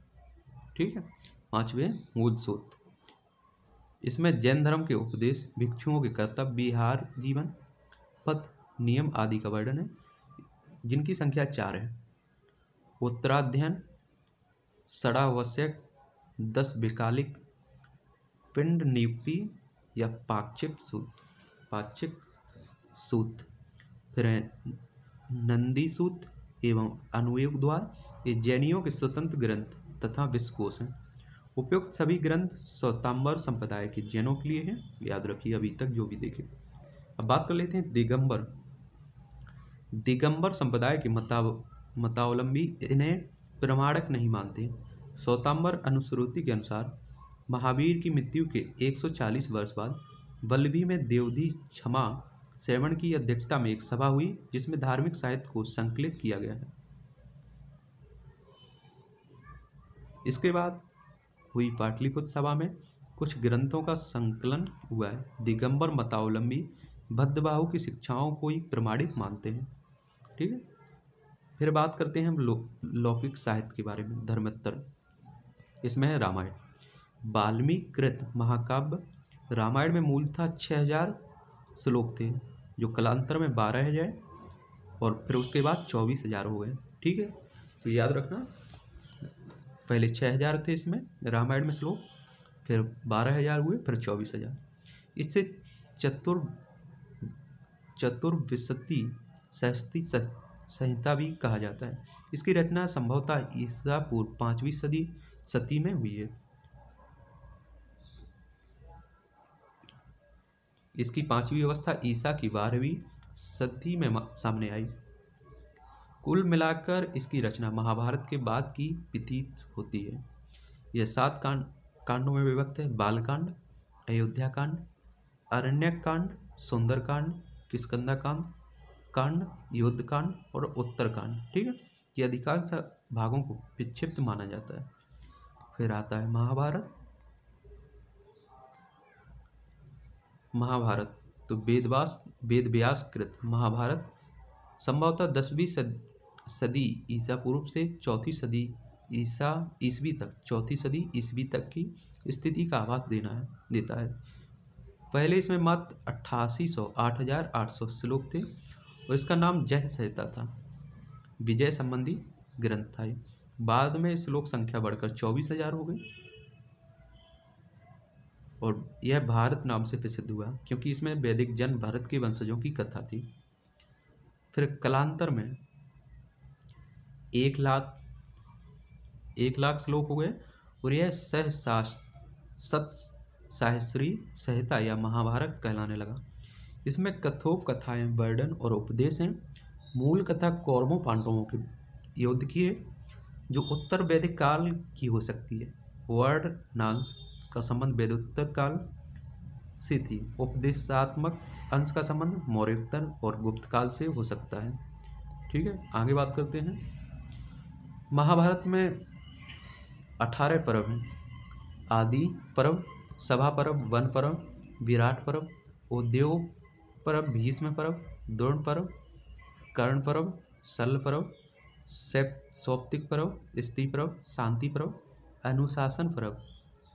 ठीक है? पाँचवें मूल सूत्र। इसमें जैन धर्म के उपदेश, भिक्षुओं के कर्तव्य बिहार जीवन, पथ, नियम आदि का वर्णन है। जिनकी संख्या चार है। उत्तराध्ययन सड़ावश्यक दस विकालिक, पिंड नियुक्ति या पाक्षिक सूत पाक्षिक सूत्र फिर नंदी सूत्र एवं अनुयोग द्वार। ये जैनियों के स्वतंत्र ग्रंथ तथा विश्वकोश हैं। उपयुक्त सभी ग्रंथ स्वतांबर संप्रदाय के जैनों के लिए हैं। याद रखिए, अभी तक जो भी देखे। अब बात कर लेते हैं दिगंबर। दिगंबर संप्रदाय के मता, मतावलंबी इन्हें प्रमाणक नहीं मानते। स्वतांबर अनुश्रुति के अनुसार महावीर की मृत्यु के 140 वर्ष बाद वल्लभी में देवधी क्षमा श्रवण की अध्यक्षता में एक सभा हुई, जिसमें धार्मिक साहित्य को संकलित किया गया है। इसके बाद हुई पाटलिपुत्र सभा में कुछ ग्रंथों का संकलन हुआ है। दिगंबर मतावलंबी भद्रबाहु की शिक्षाओं को ही प्रमाणित मानते हैं। ठीक है? फिर बात करते हैं हम लो, लौकिक साहित्य के बारे में धर्मोत्तर। इसमें है रामायण। वाल्मीकि कृत महाकाव्य रामायण में मूलतः छः हज़ार श्लोक थे जो कलांतर में बारह हज़ार और फिर उसके बाद चौबीस हज़ार हो गए। ठीक है? तो याद रखना पहले छः हज़ार थे इसमें, रामायण में श्लोक, फिर बारह हज़ार हुए, फिर चौबीस हज़ार। इससे चतुर, चतुर्विशति सहस्ती संहिता भी कहा जाता है। इसकी रचना संभवतः ईसा पूर्व पाँचवीं सदी, सती में हुई है। इसकी पांचवी अवस्था ईसा की बारहवीं सदी में, सामने आई। कुल मिलाकर इसकी रचना महाभारत के बाद की प्रतीत होती है। यह सात कांड, कांडों में विभक्त है। बालकांड अयोध्या कांड अरण्य कांड सुंदरकांड किस्कंदा कांड कांड युद्ध कांड और उत्तरकांड। ठीक है? ये अधिकांश भागों को विक्षिप्त माना जाता है। फिर आता है महाभारत। महाभारत तो वेदवास वेद व्यास कृत महाभारत, संभवतः दसवीं ईसा पूर्व से चौथी सदी ईसा ईस्वी तक, चौथी सदी ईस्वी तक की स्थिति का आभास देना है, देता है। पहले इसमें मात्र अट्ठासी सौ आठ हज़ार आठ सौ श्लोक थे और इसका नाम जय संहिता था। विजय संबंधी ग्रंथ था बाद में श्लोक संख्या बढ़कर चौबीस हज़ार हो गई। और यह भारत नाम से प्रसिद्ध हुआ, क्योंकि इसमें वैदिक जन भारत के वंशजों की कथा थी। फिर कलांतर में एक लाख एक लाख श्लोक हो गए और यह सह सत साहस्री संहिता या महाभारत कहलाने लगा। इसमें कथोप कथाएँ, वर्णन और उपदेश हैं। मूल कथा कौरवों पांडवों के युद्ध की है, जो उत्तर वैदिक काल की हो सकती है। वर्ड नांस का संबंध वेदोत्तर काल से थी। उपदेशात्मक अंश का संबंध मौर्योत्तर और गुप्त काल से हो सकता है। ठीक है, आगे बात करते हैं। महाभारत में अठारह पर्व हैं। आदि पर्व, सभा पर्व, वन पर्व, विराट पर्व, उद्योग पर्व, भीष्म पर्व, द्रोण पर्व, कर्ण पर्व, सल पर्व सौप्तिक पर्व, स्त्री पर्व, शांति पर्व, अनुशासन पर्व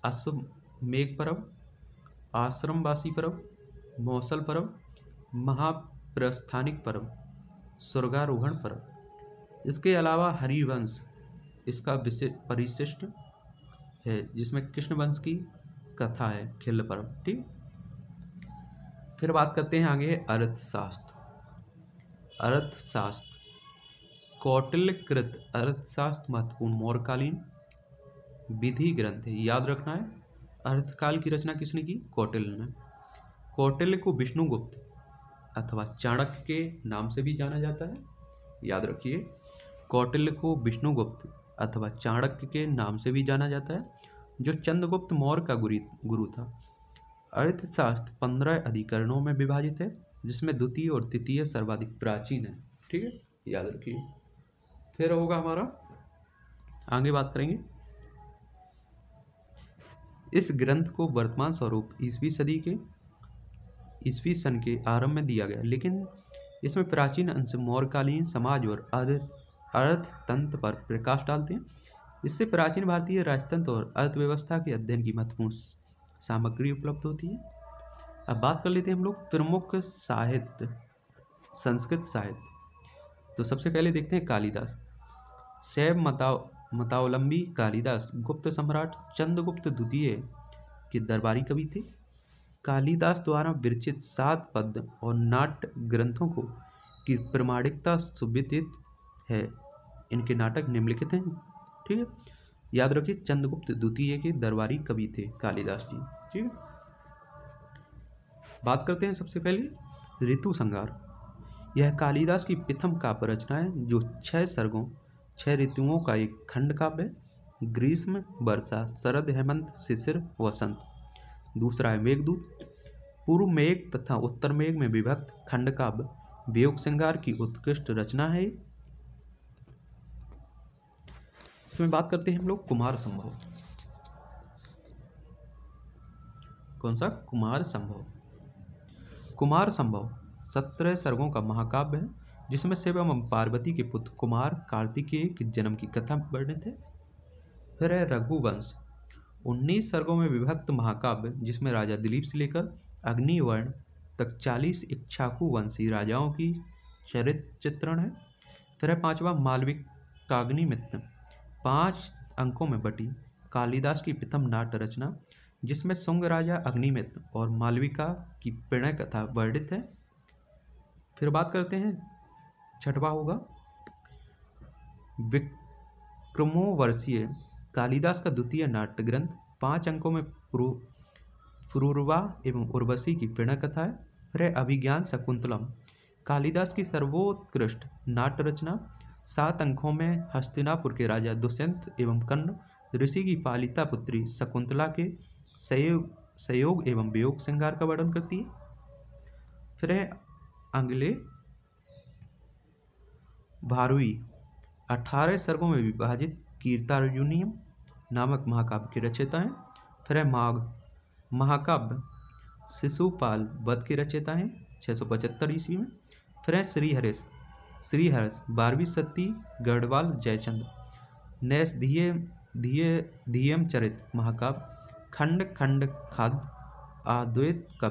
अश्वमेघ पर्व, आश्रमवासी पर्व, मौसल पर्व, महाप्रस्थानिक पर्व, स्वर्गारोहण पर्व। इसके अलावा हरिवंश इसका परिशिष्ट है, जिसमें कृष्ण वंश की कथा है, खिल पर्व, ठीक? फिर बात करते हैं आगे अर्थशास्त्र। अर्थशास्त्र, कौटिल्यकृत अर्थशास्त्र महत्वपूर्ण, मौर्यकालीन विधि ग्रंथ है। याद रखना है, अर्थकाल की रचना किसने की? कौटिल्य ने। कौटिल्य को विष्णुगुप्त अथवा चाणक्य के नाम से भी जाना जाता है। याद रखिए कौटिल्य को विष्णुगुप्त अथवा चाणक्य के नाम से भी जाना जाता है, जो चंद्रगुप्त मौर्य का गुरु गुरु था। अर्थशास्त्र पंद्रह अधिकरणों में विभाजित है, जिसमें द्वितीय और तृतीय सर्वाधिक प्राचीन है। ठीक है? याद रखिए। फिर होगा हमारा। आगे बात करेंगे। इस ग्रंथ को वर्तमान स्वरूप ईसवी सदी के, ईसवी सन के आरंभ में दिया गया, लेकिन इसमें प्राचीन अंश मौर्यकालीन समाज और अर्थतंत्र पर प्रकाश डालते हैं। इससे प्राचीन भारतीय राजतंत्र और अर्थव्यवस्था के अध्ययन की महत्वपूर्ण सामग्री उपलब्ध होती है। अब बात कर लेते हैं हम लोग प्रमुख साहित्य, संस्कृत साहित्य। तो सबसे पहले देखते हैं कालिदास। सैब मताव मतावलंबी कालिदास गुप्त सम्राट चंद्रगुप्त द्वितीय के दरबारी कवि थे। कालिदास द्वारा विरचित सात पद और नाट्य ग्रंथों को की प्रमाणिकता सुविदित है। इनके नाटक निम्नलिखित हैं। ठीक है? याद रखिए, चंद्रगुप्त द्वितीय के दरबारी कवि थे कालिदास जी। ठीक है? बात करते हैं सबसे पहले, ऋतु संगार यह कालिदास की प्रथम काव्य रचना है, जो छह सर्गों, छह ऋतुओं का एक खंड काव्य है। ग्रीष्म, वर्षा, शरद, हेमंत, शिशिर, वसंत। दूसरा है मेघदूत। पूर्व मेघ तथा उत्तर मेघ में विभक्त खंड काव्य, वियोग श्रृंगार की उत्कृष्ट रचना है। इसमें बात करते हैं हम लोग, कुमार संभव। कौन सा? कुमार संभव। कुमार संभव, सत्रह सर्गों का महाकाव्य है, जिसमें शिव एवं पार्वती के पुत्र कुमार कार्तिकेय के जन्म की कथा वर्णित है। फिर है रघुवंश, उन्नीस सर्गों में विभक्त महाकाव्य, जिसमें राजा दिलीप से लेकर अग्निवर्ण तक चालीस इच्छाकु वंशी राजाओं की चरित्र चित्रण है। फिर है पांचवा मालविक काग्निमित्र पाँच अंकों में बटी कालिदास की प्रथम नाट्य रचना, जिसमें सुंग राजा अग्निमित्र और मालविका की प्रणय कथा वर्णित है। फिर बात करते हैं, छठवा होगा। विक्रमोवर्षीय कालिदास का द्वितीय नाट्य ग्रंथ पाँच अंकों में पुरूर्वा एवं उर्वशी की प्रणय कथा है। फिर अभिज्ञान शकुंतलम, कालिदास की सर्वोत्कृष्ट नाट्य रचना सात अंकों में हस्तिनापुर के राजा दुष्यंत एवं कर्ण, ऋषि की पालिता पुत्री शकुंतला के सहयोग सहयोग एवं वियोग श्रृंगार का वर्णन करती है। फिर है अगले। भारवी अठारह सर्गों में विभाजित कीर्तार्जुनियम नामक महाकाव्य की रचयिता हैं। फिर है माघ, महाकाव्य शिशुपाल वध की रचयिता हैं छः सौ पचहत्तर ईस्वी में। फिर है श्रीहरेश श्रीहर्ष बारहवीं सती, गढ़वाल, जयचंद। नैस धिये धिये, धियम चरित, महाकाव्य। खंड खंड, खाद, आद्वैत का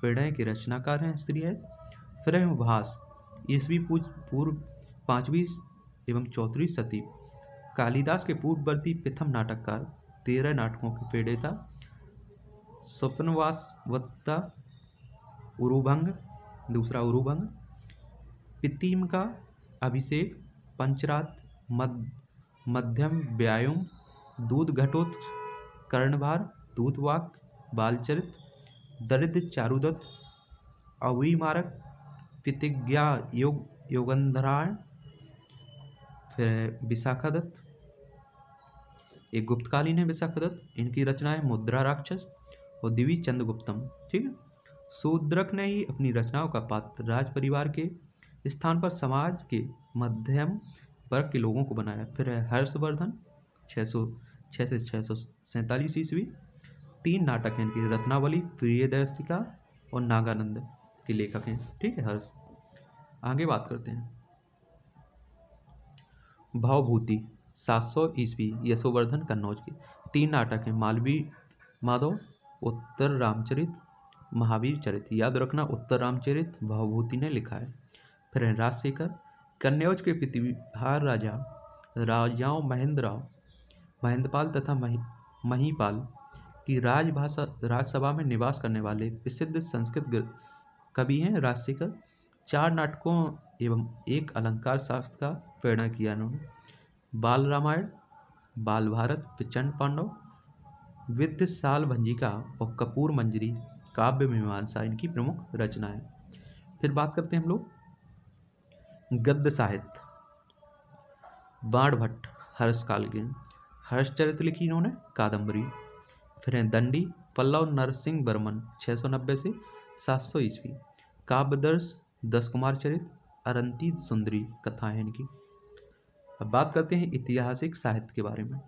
प्रणय के रचनाकार हैं फिर है भास, ईस्वी पूर्व, पांचवी एवं चौथी सती। कालिदास के पूर्ववर्ती प्रथम नाटककार, तेरह नाटकों के प्रेडेता स्वप्नवास वत्ता उरुभंग, दूसरा उरुभंग। पितीम का अभिषेक, पंचरात, मद, मध्यम व्यायाम, दूध घटोत्स, कर्णभार दूतवाक बालचरित, दरिद्र चारुदत्त, अविमारक पितिज्ञा योग योगंधरायण फिर विशाखा दत्त एक गुप्तकालीन है विशाखा दत्त इनकी रचना है मुद्रा राक्षस और दिवी चंद्रगुप्तम, ठीक है? शूद्रक ने ही अपनी रचनाओं का पात्र राज परिवार के स्थान पर समाज के मध्यम वर्ग के लोगों को बनाया। फिर है हर्षवर्धन छः सौ छः से छः सौ सैंतालीस ईस्वी। तीन नाटक हैं इनकी, रत्नावली, प्रियदर्शिका और नागानंद के लेखक हैं। ठीक है, हर्ष। आगे बात करते हैं। भावभूति, सात सौ ईस्वी, यशोवर्धन कन्नौज के। तीन नाटक हैं, मालवी, माधव उत्तर रामचरित महावीर चरित याद रखना उत्तर रामचरित भावभूति ने लिखा है। फिर राजशेखर कन्नौज के प्रतिहार राजा राजाओं महेंद्र, महेंद्रपाल तथा मही, महीपाल की राजभाषा, राजसभा में निवास करने वाले प्रसिद्ध संस्कृत कवि हैं राजशेखर। चार नाटकों एवं एक अलंकार शास्त्र का प्रेरणा किया उन्होंने बाल रामायण, बाल भारत, प्रचंड पांडव विद्य साल भंजिका और कपूर मंजरी, काव्य मीमांसा इनकी प्रमुख रचना है फिर बात करते हैं हम लोग गद्य साहित्य। बाण भट्ट, हर्ष कालगिन हर्षचरित्र लिखी इन्होंने कादम्बरी फिर हैं दंडी, पल्लव नरसिंह बर्मन 690 से 700 ईस्वी। काव्यदर्श, दस कुमार चरित, अरंती सुंदरी कथा है इनकी। अब बात करते हैं ऐतिहासिक साहित्य के बारे में।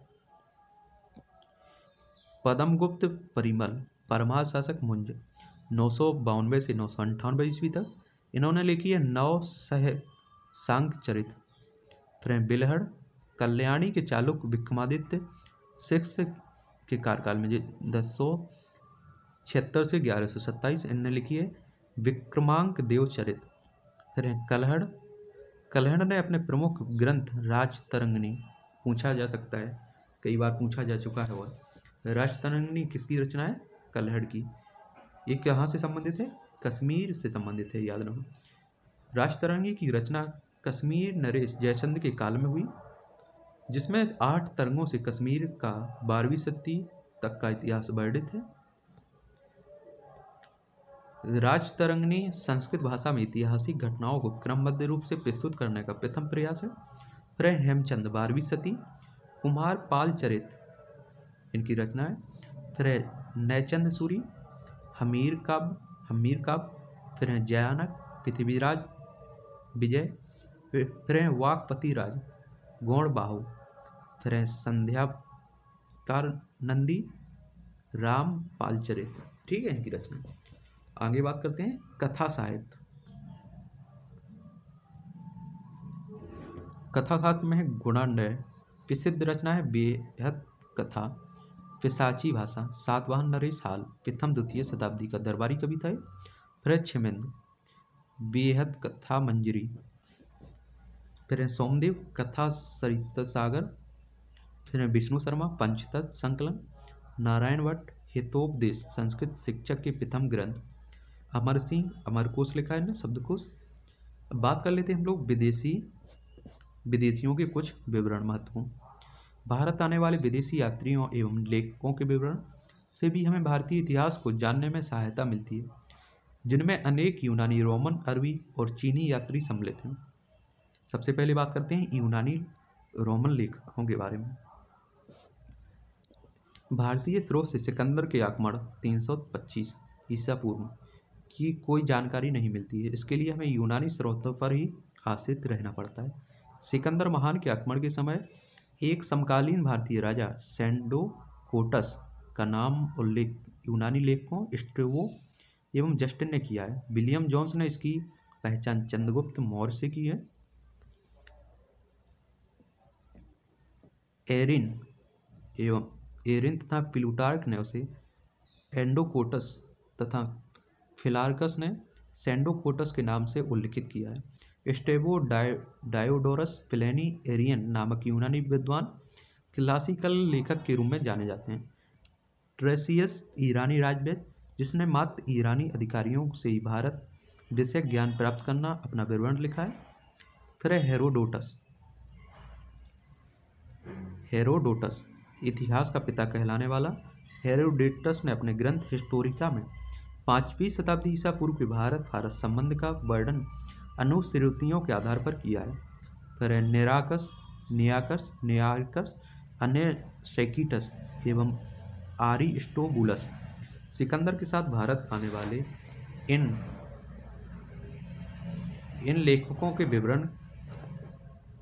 पदमगुप्त परिमल परमार शासक मुंज, नौ सौ बानवे से नौ सौ ईस्वी तक इन्होंने लिखी है नौ सह सांक चरित। फिर बिलहड़, कल्याणी के चालुक विक्रमादित्य, सिक्स के कार्यकाल में दस सौ छिहत्तर से ग्यारह सौ सत्ताईस इनने लिखी है, विक्रमांक देवचरित फिर कलहड़ कलहड़ ने अपने प्रमुख ग्रंथ राजतरंगनी पूछा जा सकता है, कई बार पूछा जा चुका है वह। राजतरंगनी किसकी रचना है? कलहड़ की। ये कहाँ से संबंधित है? कश्मीर से संबंधित है, याद रखो। राजतरंगी की रचना कश्मीर नरेश जयचंद के काल में हुई, जिसमें आठ तरंगों से कश्मीर का बारहवीं सदी तक का इतिहास वर्णित है। राजतरंगनी संस्कृत भाषा में ऐतिहासिक घटनाओं को क्रमबद्ध रूप से प्रस्तुत करने का प्रथम प्रयास है। फिर हेमचंद, बारहवीं सती कुमार पाल चरित, इनकी रचना है। फिर नयचंद सूरी हमीर काब हमीर काब फिर जयानक, पृथ्वीराज, विजय। फिर वाकपति राज गौण बाहु। फिर है संध्या कार नंदी, राम पालचरित ठीक है इनकी रचना। आगे बात करते हैं, कथा साहित्य। कथा खात में है गुणान्वय। प्रसिद्ध रचना है बेहद कथा। पिसाची भाषा, सातवाहन नरेश हाल, प्रथम द्वितीय शताब्दी का दरबारी कविता है। फिर छमेंद। बेहद कथा मंजरी। फिर सोमदेव, कथा सरित सागर, फिर विष्णु शर्मा पंचतत्व संकलन, नारायण भट्ट, हितोपदेश, संस्कृत शिक्षक के प्रथम ग्रंथ, अमर सिंह अमरकोश लिखा है ना शब्दकोश बात कर लेते हैं हम लोग विदेशी, विदेशियों के कुछ विवरण महत्वपूर्ण। भारत आने वाले विदेशी यात्रियों एवं लेखकों के विवरण से भी हमें भारतीय इतिहास को जानने में सहायता मिलती है, जिनमें अनेक यूनानी, रोमन, अरबी और चीनी यात्री सम्मिलित हैं। सबसे पहले बात करते हैं यूनानी रोमन लेखकों के बारे में। भारतीय स्रोत से सिकंदर के आक्रमण 325 ईसा पूर्व की कोई जानकारी नहीं मिलती है। इसके लिए हमें यूनानी स्रोतों पर ही आश्रित रहना पड़ता है। सिकंदर महान के आक्रमण के समय एक समकालीन भारतीय राजा सेंडो कोटस का नाम उल्लेख यूनानी लेखकों स्ट्रेवो एवं जस्टिन ने किया है। विलियम जॉन्स ने इसकी पहचान चंद्रगुप्त मौर्य से की है। एरिन एवं एरिन तथा प्लूटार्क ने उसे एंडोकोटस तथा फिलार्कस ने सेंडोकोटस के नाम से उल्लिखित किया है। स्टेबो डायोडोरस फिलेनी एरियन नामक यूनानी विद्वान क्लासिकल लेखक के रूप में जाने जाते हैं। ट्रेसियस ईरानी राजवेद, जिसने मात्र ईरानी अधिकारियों से ही भारत विषय ज्ञान प्राप्त करना अपना विवरण लिखा है। फिर हेरोडोटस हेरोडोटस, इतिहास का पिता कहलाने वाला हेरोडेटस ने अपने ग्रंथ हिस्टोरिका में पाँचवीं शताब्दी ईसा पूर्व के भारत फारस संबंध का वर्णन अनुश्रुतियों के आधार पर किया है। फिर निराकस, नियाकस नियाकस, अन्य शेकिटस एवं आरिस्टोबुलस। सिकंदर के साथ भारत आने वाले इन इन लेखकों के विवरण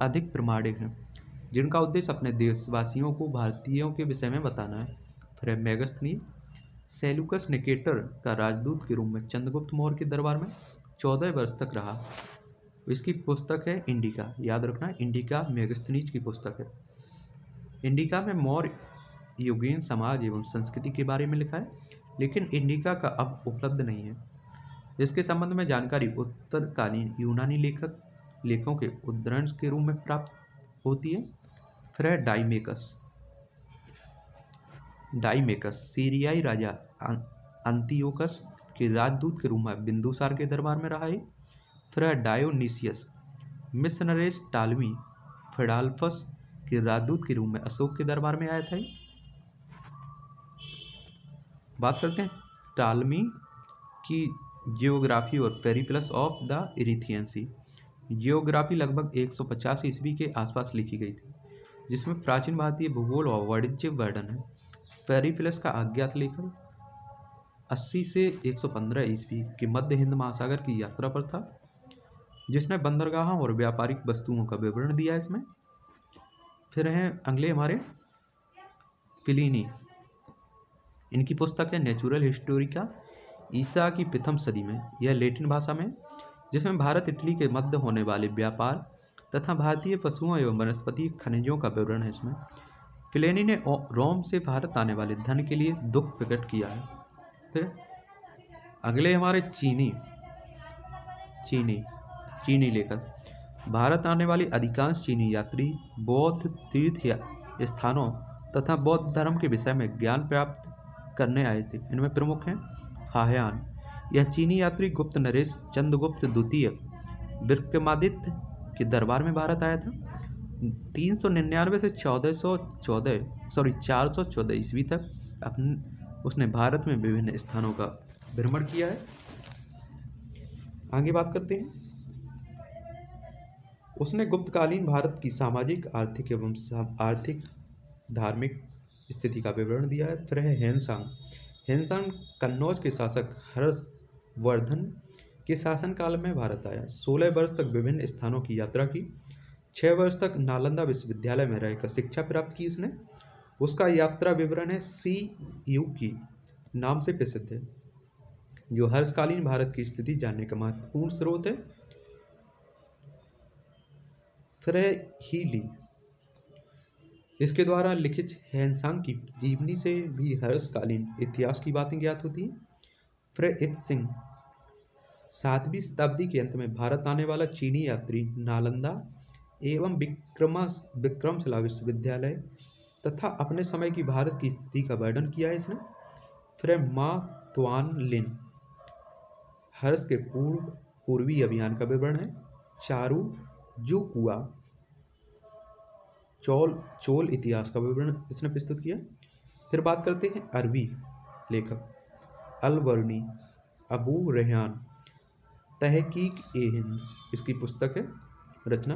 अधिक प्रमाणिक हैं। जिनका उद्देश्य अपने देशवासियों को भारतीयों के विषय में बताना है। फिर मेगस्थनी सेलुकस निकेटर का राजदूत के रूप में चंद्रगुप्त मौर्य के दरबार में चौदह वर्ष तक रहा। इसकी पुस्तक है इंडिका। याद रखना, इंडिका मेगस्थनीज की पुस्तक है। इंडिका में मौर्य युगीन समाज एवं संस्कृति के बारे में लिखा है, लेकिन इंडिका का अब उपलब्ध नहीं है। इसके संबंध में जानकारी उत्तरकालीन यूनानी लेखक, लेखों के उद्धरण के रूप में प्राप्त होती है, फिर है डाइमेकस। डाइमेकस, सीरियाई राजा अंतियोकस, के राजदूत के रूप में बिंदुसार के दरबार में रहा है। फिर है डायोनिसियस मिशनरेस टालमी फेडाल्फस के राजदूत के रूप में अशोक के दरबार में आया था। बात करते हैं टालमी की जियोग्राफी और Periplus of the Erythraean Sea geography लगभग 150 ईस्वी के आसपास लिखी गई थी, जिसमें प्राचीन भारतीय भूगोल और वाणिज्य वर्णन है। पेरीप्लस का अज्ञात लेखक 80 से 115 ईस्वी के मध्य हिंद महासागर की यात्रा पर था, जिसने बंदरगाहों और व्यापारिक वस्तुओं का विवरण दिया इसमें। फिर हैं अगले हमारे फिलिनी। इनकी पुस्तक है नेचुरल हिस्टोरिका ईसा की प्रथम सदी में, यह लेटिन भाषा में जिसमें भारत इटली के मध्य होने वाले व्यापार तथा भारतीय पशुओं एवं वनस्पति खनिजों का विवरण है इसमें। फिलेनी ने रोम से भारत आने वाले धन के लिए दुख प्रकट किया है। फिर अगले हमारे चीनी चीनी चीनी लेकर भारत आने वाले अधिकांश चीनी यात्री बौद्ध तीर्थ स्थानों तथा बौद्ध धर्म के विषय में ज्ञान प्राप्त करने आए थे। इनमें प्रमुख हैं फाहयान यह चीनी यात्री गुप्त नरेश चंद्रगुप्त द्वितीय, विक्रमादित्य के दरबार में भारत आया था। तीन सौ निन्यानवे से चौदह सौ चौदह सॉरी चार सौ चौदह ईस्वी तक अपने उसने भारत में विभिन्न स्थानों का भ्रमण किया है। आगे बात करते हैं। उसने गुप्तकालीन भारत की सामाजिक, आर्थिक एवं आर्थिक, धार्मिक स्थिति का विवरण दिया है। फिर है हेनसांग। हेनसांग कन्नौज के शासक हर्षवर्धन के शासनकाल में भारत आया। सोलह वर्ष तक विभिन्न स्थानों की यात्रा की। छः वर्ष तक नालंदा विश्वविद्यालय में रहकर शिक्षा प्राप्त की उसने। उसका यात्रा विवरण है सी यू की। नाम से प्रसिद्ध है। जो हर्षकालीन भारत की स्थिति जानने का महत्वपूर्ण स्रोत है। फिर है इसके द्वारा लिखित हैंसांग की जीवनी से भी हर्षकालीन इतिहास की बातें ज्ञात होती हैं। फ्रेत सिंह। सातवीं शताब्दी के अंत में भारत आने वाला चीनी यात्री नालंदा एवं विक्रमा, विक्रमशिला विश्वविद्यालय तथा अपने समय की भारत की स्थिति का वर्णन किया है इसने। फिर मा त्वान लिन। हर्ष के पूर्व पूर्वी अभियान का विवरण है। चारू जू कुआ चौल, चोल इतिहास का विवरण इसने प्रस्तुत किया। फिर बात करते हैं अरबी लेखक अलवर्णी अबू रेहान। तहकीक ए हिंद इसकी पुस्तक है, रचना।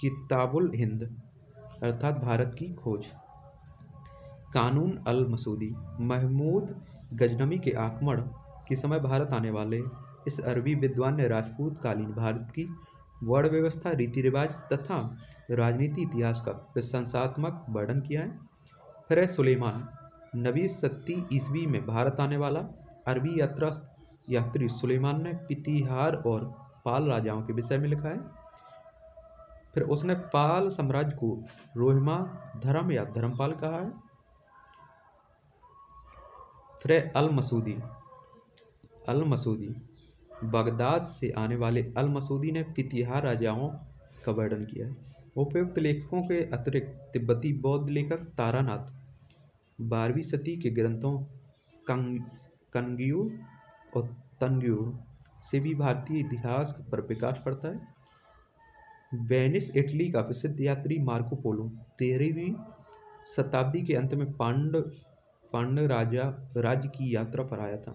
किताबुल हिंद, अर्थात भारत की खोज। कानून अल मसूदी महमूद गजनमी के आक्रमण के समय भारत आने वाले इस अरबी विद्वान ने राजपूत कालीन भारत की वर्ण व्यवस्था रीति रिवाज तथा राजनीति इतिहास का प्रशंसात्मक वर्णन किया है। फिर सुलेमान, नबी सत्ती ईस्वी में भारत आने वाला अरबी यात्रा यात्री सुलेमान ने पितिहार और पाल राजाओं के विषय में लिखा है। फिर उसने पाल साम्राज्य को रोहिमा, धर्म या धर्मपाल कहा है। फिर अल मसूदी अल मसूदी बगदाद से आने वाले अल मसूदी ने पितिहार राजाओं का वर्णन किया है। उपयुक्त लेखकों के अतिरिक्त तिब्बती बौद्ध लेखक तारानाथ बारहवीं सदी के ग्रंथों कंग कनग्यू और तनग्यू से भी भारतीय इतिहास पर प्रकाश पड़ता है। वेनिस, इटली का प्रसिद्ध यात्री मार्को पोलो, तेरहवीं शताब्दी के अंत में पांड पांड राजा, राज्य की यात्रा पर आया था।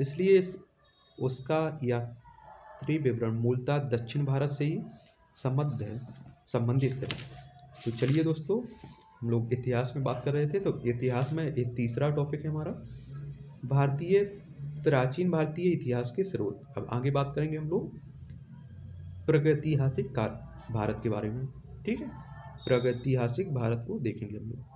इसलिए इस, उसका यात्री विवरण मूलतः दक्षिण भारत से ही संबद्ध है, संबंधित है। तो चलिए दोस्तों, हम लोग इतिहास में बात कर रहे थे तो इतिहास में एक तीसरा टॉपिक है हमारा। भारतीय प्राचीन भारतीय इतिहास के स्रोत। अब आगे बात करेंगे हम लोग प्रगतिहासिक भारत के बारे में। ठीक है? प्रगतिहासिक भारत को देखेंगे हम लोग।